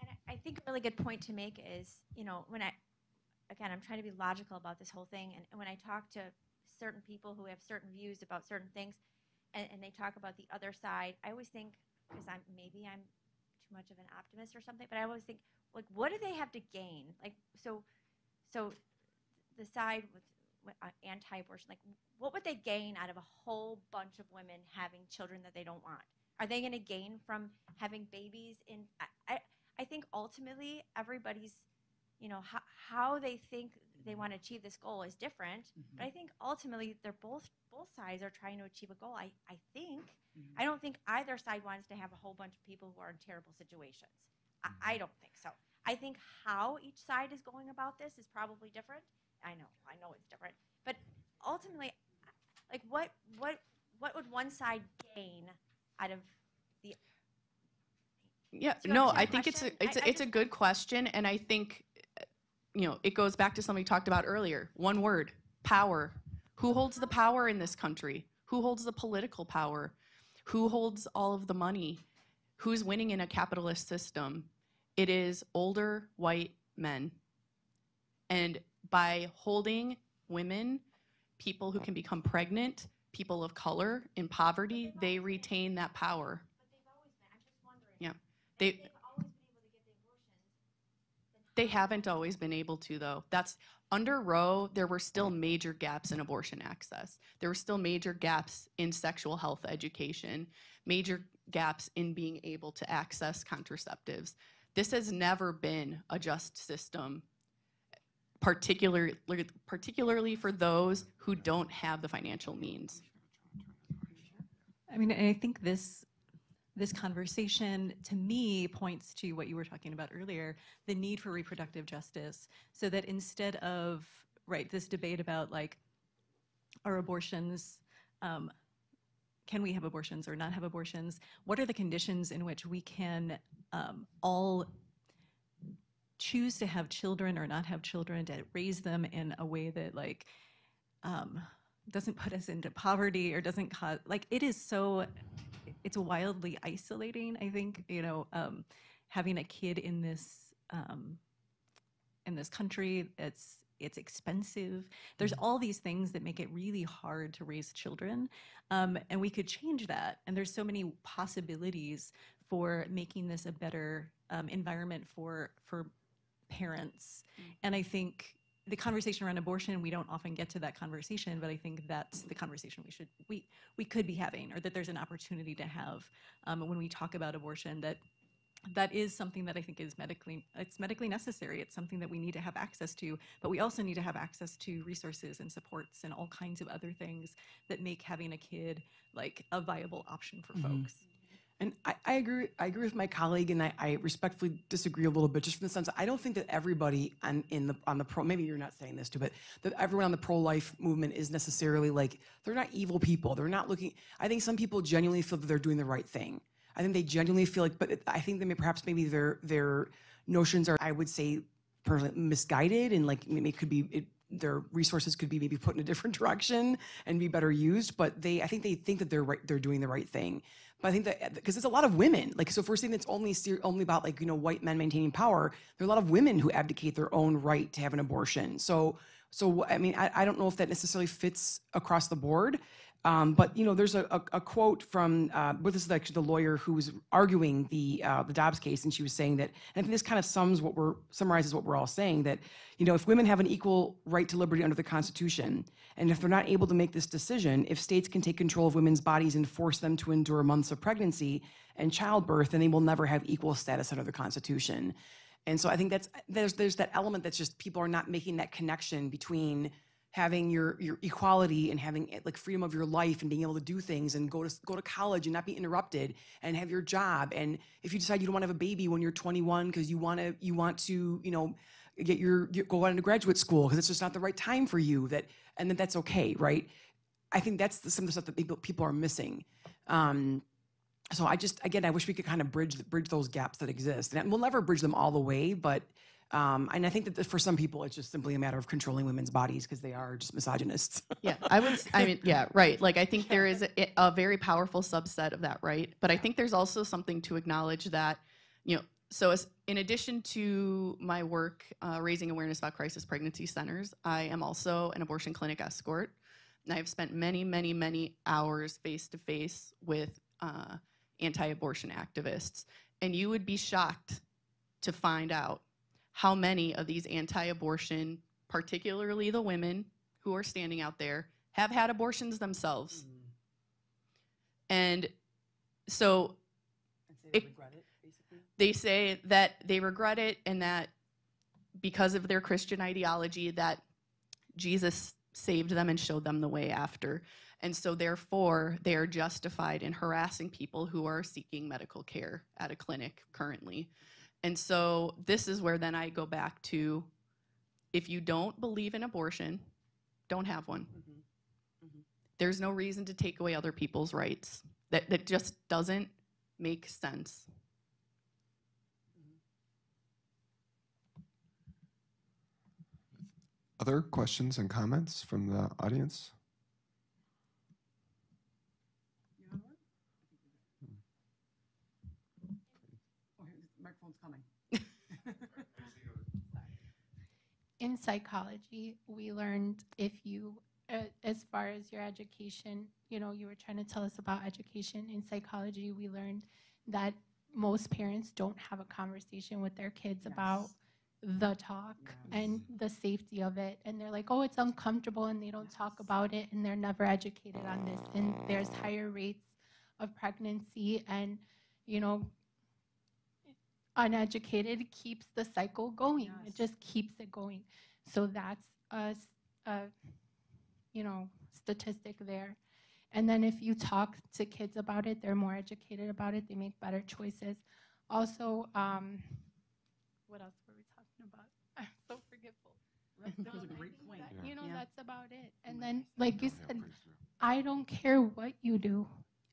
And I- I think a really good point to make is, you know, when I, again, I'm trying to be logical about this whole thing, and, and when I talk to certain people who have certain views about certain things, and, and they talk about the other side, I always think, because I'm maybe I'm too much of an optimist or something, but I always think, like, what do they have to gain? Like, so, so the side with, uh, anti-abortion, like, what would they gain out of a whole bunch of women having children that they don't want? Are they going to gain from having babies in? I, think ultimately everybody's, you know, how, how they think they mm-hmm. want to achieve this goal is different. But I mm-hmm. think ultimately they're both both sides are trying to achieve a goal. I, I think. Mm-hmm. I don't think either side wants to have a whole bunch of people who are in terrible situations. I, I don't think so. I think how each side is going about this is probably different. I know, I know it's different. But ultimately, like what what what would one side gain out of Yeah, Do you no, understand I the think it's a question? it's I- a, I it's a just- good question, and I think you know it goes back to something we talked about earlier. One word: power. Who holds the power in this country? Who holds the political power? Who holds all of the money? Who's winning in a capitalist system? It is older white men. And by holding women, people who can become pregnant, people of color in poverty, they retain that power. They they haven't always been able to though. That's under Roe, there were still major gaps in abortion access. There were still major gaps in sexual health education, major gaps in being able to access contraceptives. This has never been a just system, particularly particularly for those who don't have the financial means. I mean, I think this this conversation to me points to what you were talking about earlier, the need for reproductive justice, so that instead of right this debate about like are abortions um, can we have abortions or not have abortions? What are the conditions in which we can um, all choose to have children or not have children, to raise them in a way that like um, doesn't put us into poverty or doesn't cause like it is so it's wildly isolating. I think you know um, having a kid in this um, in this country. It's it's expensive. There's all these things that make it really hard to raise children, um, and we could change that. And there's so many possibilities for making this a better um, environment for for parents. And I think the conversation around abortion, we don't often get to that conversation, but I think that's the conversation we should we we could be having, or that there's an opportunity to have um, when we talk about abortion. That that is something that I think is medically it's medically necessary. It's something that we need to have access to, but we also need to have access to resources and supports and all kinds of other things that make having a kid like a viable option for Mhm. folks. And I, I agree. I agree with my colleague, and I, I respectfully disagree a little bit, just from the sense that I don't think that everybody on in the on the pro. Maybe you're not saying this too, but that everyone on the pro life movement is necessarily like they're not evil people. They're not looking. I think some people genuinely feel that they're doing the right thing. I think they genuinely feel like, but I think that may, perhaps maybe their their notions are, I would say, personally misguided, and like maybe it could be it, their resources could be maybe put in a different direction and be better used. But they, I think they think that they're right, they're doing the right thing. But I think that uh, because there's a lot of women, like so, if we're saying it's only only about like you know white men maintaining power, there are a lot of women who abdicate their own right to have an abortion. So, so I mean, I, I don't know if that necessarily fits across the board. Um, but you know, there's a, a, a quote from uh, well, this is actually the lawyer who was arguing the uh, the Dobbs case, and she was saying that, and I think this kind of sums what we're summarizes what we're all saying that you know, if women have an equal right to liberty under the Constitution, and if they're not able to make this decision, if states can take control of women's bodies and force them to endure months of pregnancy and childbirth, then they will never have equal status under the Constitution. And so I think that's there's there's that element that's just people are not making that connection between having your your equality and having eh, like freedom of your life and being able to do things and go to go to college and not be interrupted and have your job. And if you decide you don't want to have a baby when you're 21 because you want to you want to you know get your, go on to graduate school because it's just not the right time for you that and then that's okay right? I think that's the, some of the stuff that people people are missing. Um, so I just again I wish we could kind of bridge bridge those gaps that exist, and we'll never bridge them all the way, but um, and I think that for some people it's just simply a matter of controlling women's bodies because they are just misogynists. Yeah, I would. I mean, yeah, right. Like, I think there is a, a very powerful subset of that, right? But I think there's also something to acknowledge that, you know, so as in addition to my work uh, raising awareness about crisis pregnancy centers, I am also an abortion clinic escort. And I have spent many, many, many hours face to face with uh, anti-abortion activists, and you would be shocked to find out how many of these anti-abortion, particularly the women who are standing out there, have had abortions themselves. And so It- they say that they regret it and that because of their Christian ideology that Jesus saved them and showed them the way after. And so therefore they are justified in harassing people who are seeking medical care at a clinic currently. And so this is where then I go back to if you don't believe in abortion, don't have one. Mm-hmm. Mm-hmm. There's no reason to take away other people's rights. That that just doesn't make sense. Mm-hmm. Other questions and comments from the audience? microphone's coming. In psychology, we learned if you, uh, as far as your education, you know, you were trying to tell us about education. In psychology, we learned that most parents don't have a conversation with their kids about the talk and the safety of it. And they're like, oh, it's uncomfortable, and they don't talk about it, and they're never educated on this. And there's higher rates of pregnancy, and, you know, uneducated keeps the cycle going. It just keeps it going. So that's a you know, statistic there. And then if you talk to kids about it, they're more educated about it. They make better choices. Also, um, what else were we talking about? I'm so forgetful. That was a great point. that, You know, Yeah. that's about it. And then, like you said, I don't care what you do.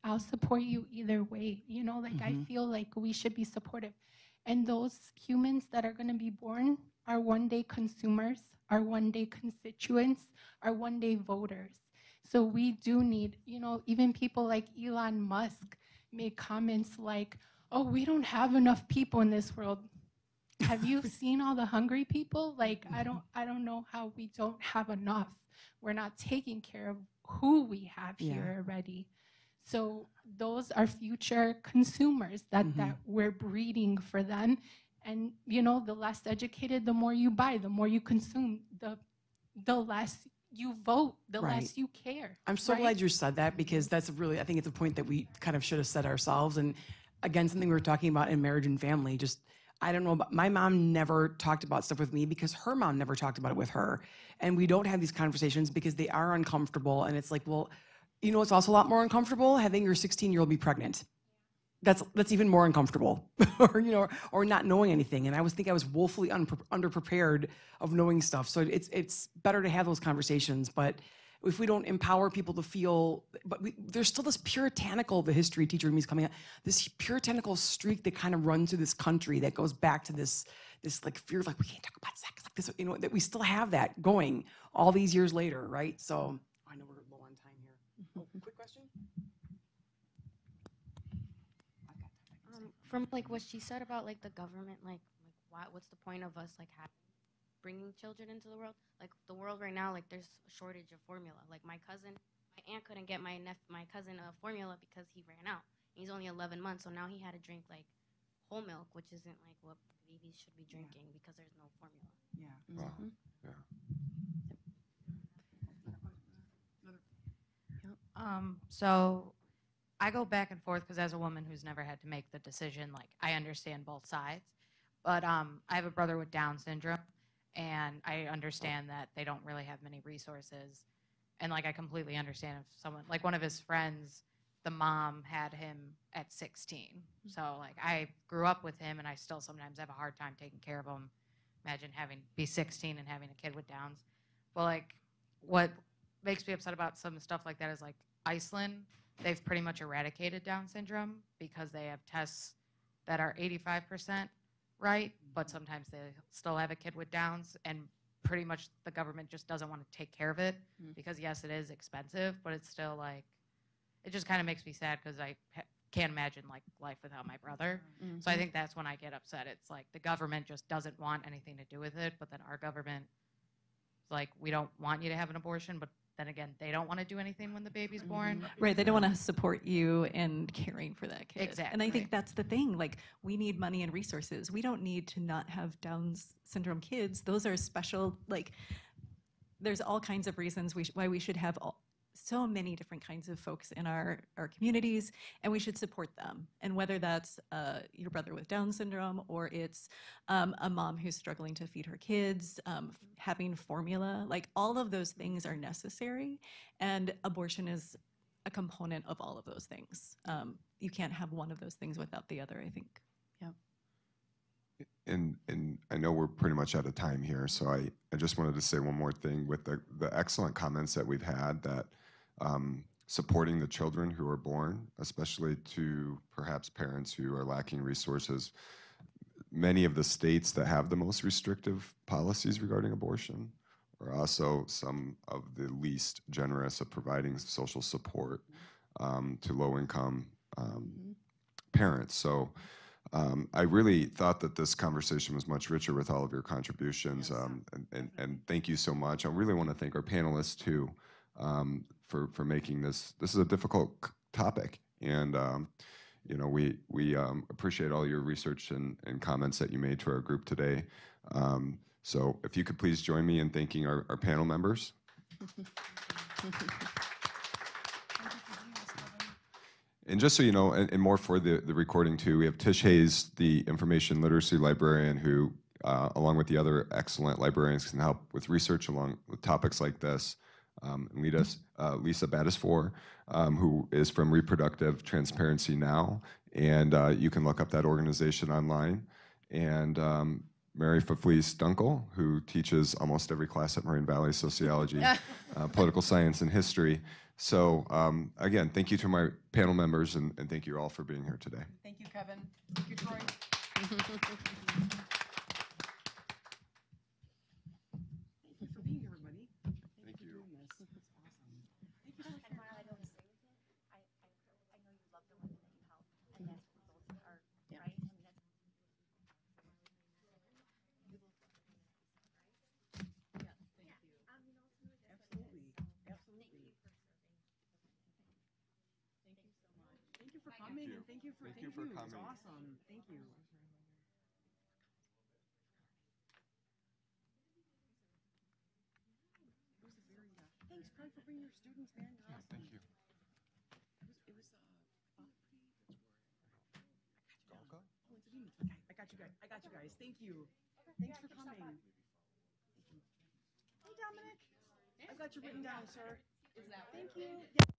I'll support you either way. You know, like I Mhm. feel like we should be supportive. And those humans that are going to be born are one day consumers, are one day constituents, are one day voters. So we do need, you know, even people like Elon Musk make comments like, oh, we don't have enough people in this world. Have you seen all the hungry people? Like, I don't, I don't know how we don't have enough. We're not taking care of who we have Yeah. here already. So those are future consumers that, Mhm. that we're breeding for them. And you know, the less educated, the more you buy, the more you consume, the the less you vote, the Right. less you care. I'm so right? glad you said that because that's a really, I think it's a point that we kind of should have said ourselves. And again, something we were talking about in marriage and family. Just, I don't know, but my mom never talked about stuff with me because her mom never talked about it with her. And we don't have these conversations because they are uncomfortable. And it's like, well, you know, it's also a lot more uncomfortable having your 16 year old be pregnant. That's that's even more uncomfortable, or you know, or not knowing anything. And I was think I was woefully unpre- underprepared of knowing stuff. So it's it's better to have those conversations. But if we don't empower people to feel, but we, there's still this puritanical, the history teacher in me is coming out, this puritanical streak that kind of runs through this country that goes back to this, this like fear of like, we can't talk about sex like this, you know, that we still have that going all these years later, right? So I know we're low on time here. Oh, quick question? Um, from like what she said about like the government, like like why, what's the point of us like having bringing children into the world? Like the world right now, like there's a shortage of formula. Like my cousin, my aunt couldn't get my nep- my cousin a formula because he ran out. He's only 11 months, so now he had to drink like whole milk, which isn't like what babies should be drinking because there's no formula. Yeah. Wow. Yeah. Um, so I go back and forth because as a woman who's never had to make the decision, like I understand both sides. But um, I have a brother with Down syndrome, and I understand that they don't really have many resources. And like I completely understand if someone, like one of his friends, the mom had him at 16. So like I grew up with him, and I still sometimes have a hard time taking care of him. Imagine having be 16 and having a kid with Downs. But like what makes me upset about some stuff like that is like Iceland, they've pretty much eradicated Down syndrome because they have tests that are 85% right, but sometimes they still have a kid with Downs, and pretty much the government just doesn't want to take care of it Mm. because yes, it is expensive, but it's still like it just kind of makes me sad because I can't imagine like life without my brother. So I think that's when I get upset. It's like the government just doesn't want anything to do with it, but then our government is like, we don't want you to have an abortion, but then again, they don't want to do anything when the baby's mm-hmm. born. Right, they don't want to support you in caring for that kid. Exactly. And I think that's the thing. Like, we need money and resources. We don't need to not have Down syndrome kids. Those are special. Like, there's all kinds of reasons we sh- why we should have all, so many different kinds of folks in our, our communities, and we should support them. And whether that's uh, your brother with Down syndrome or it's um, a mom who's struggling to feed her kids, um, having formula, like all of those things are necessary. And abortion is a component of all of those things. Um, you can't have one of those things without the other, I think. Yeah. And, and I know we're pretty much out of time here, so I, I just wanted to say one more thing with the, the excellent comments that we've had that um, supporting the children who are born, especially to perhaps parents who are lacking resources. Many of the states that have the most restrictive policies regarding abortion are also some of the least generous of providing social support um, to low income um, parents. So um, I really thought that this conversation was much richer with all of your contributions, um, and, and, and thank you so much. I really want to thank our panelists too um, for for making this. This is a difficult topic, and um, you know we we um, appreciate all your research and, and comments that you made to our group today. Um, so if you could please join me in thanking our, our panel members. And just so you know, and, and more for the, the recording too, we have Tish Hayes, the information literacy librarian, who, uh, along with the other excellent librarians, can help with research along with topics like this. Um, and lead us, uh, Lisa Battisfor, um, who is from Reproductive Transparency Now, and uh, you can look up that organization online. And um, Merri Fefles Dunkle, who teaches almost every class at Moraine Valley sociology, uh, political science, and history. So, um, again, thank you to my panel members, and, and thank you all for being here today. Thank you, Kevin. Thank you, Troy. Thank you for being here, everybody. Thank for you. doing this. It's awesome. Thank you, And while I go to sing with it, I, I, I know you love the women that you help, and that's what both are, Yeah. right? I mean, that's. Absolutely, absolutely. Thank you so much. Thank you for coming, you. thank you for, Thank thank you you. for It's coming. awesome. Thank you. It was a very, uh, thanks, Craig, for bringing your students, man. You're Yeah, awesome. thank you. It was, it was, uh, uh, pretty, I got you down. Oh, it's a meeting. Okay, I got you guys. I got you guys. Thank you. Thanks for coming. Hey, Dominic. I've got you written down, sir. Thank you. Yeah.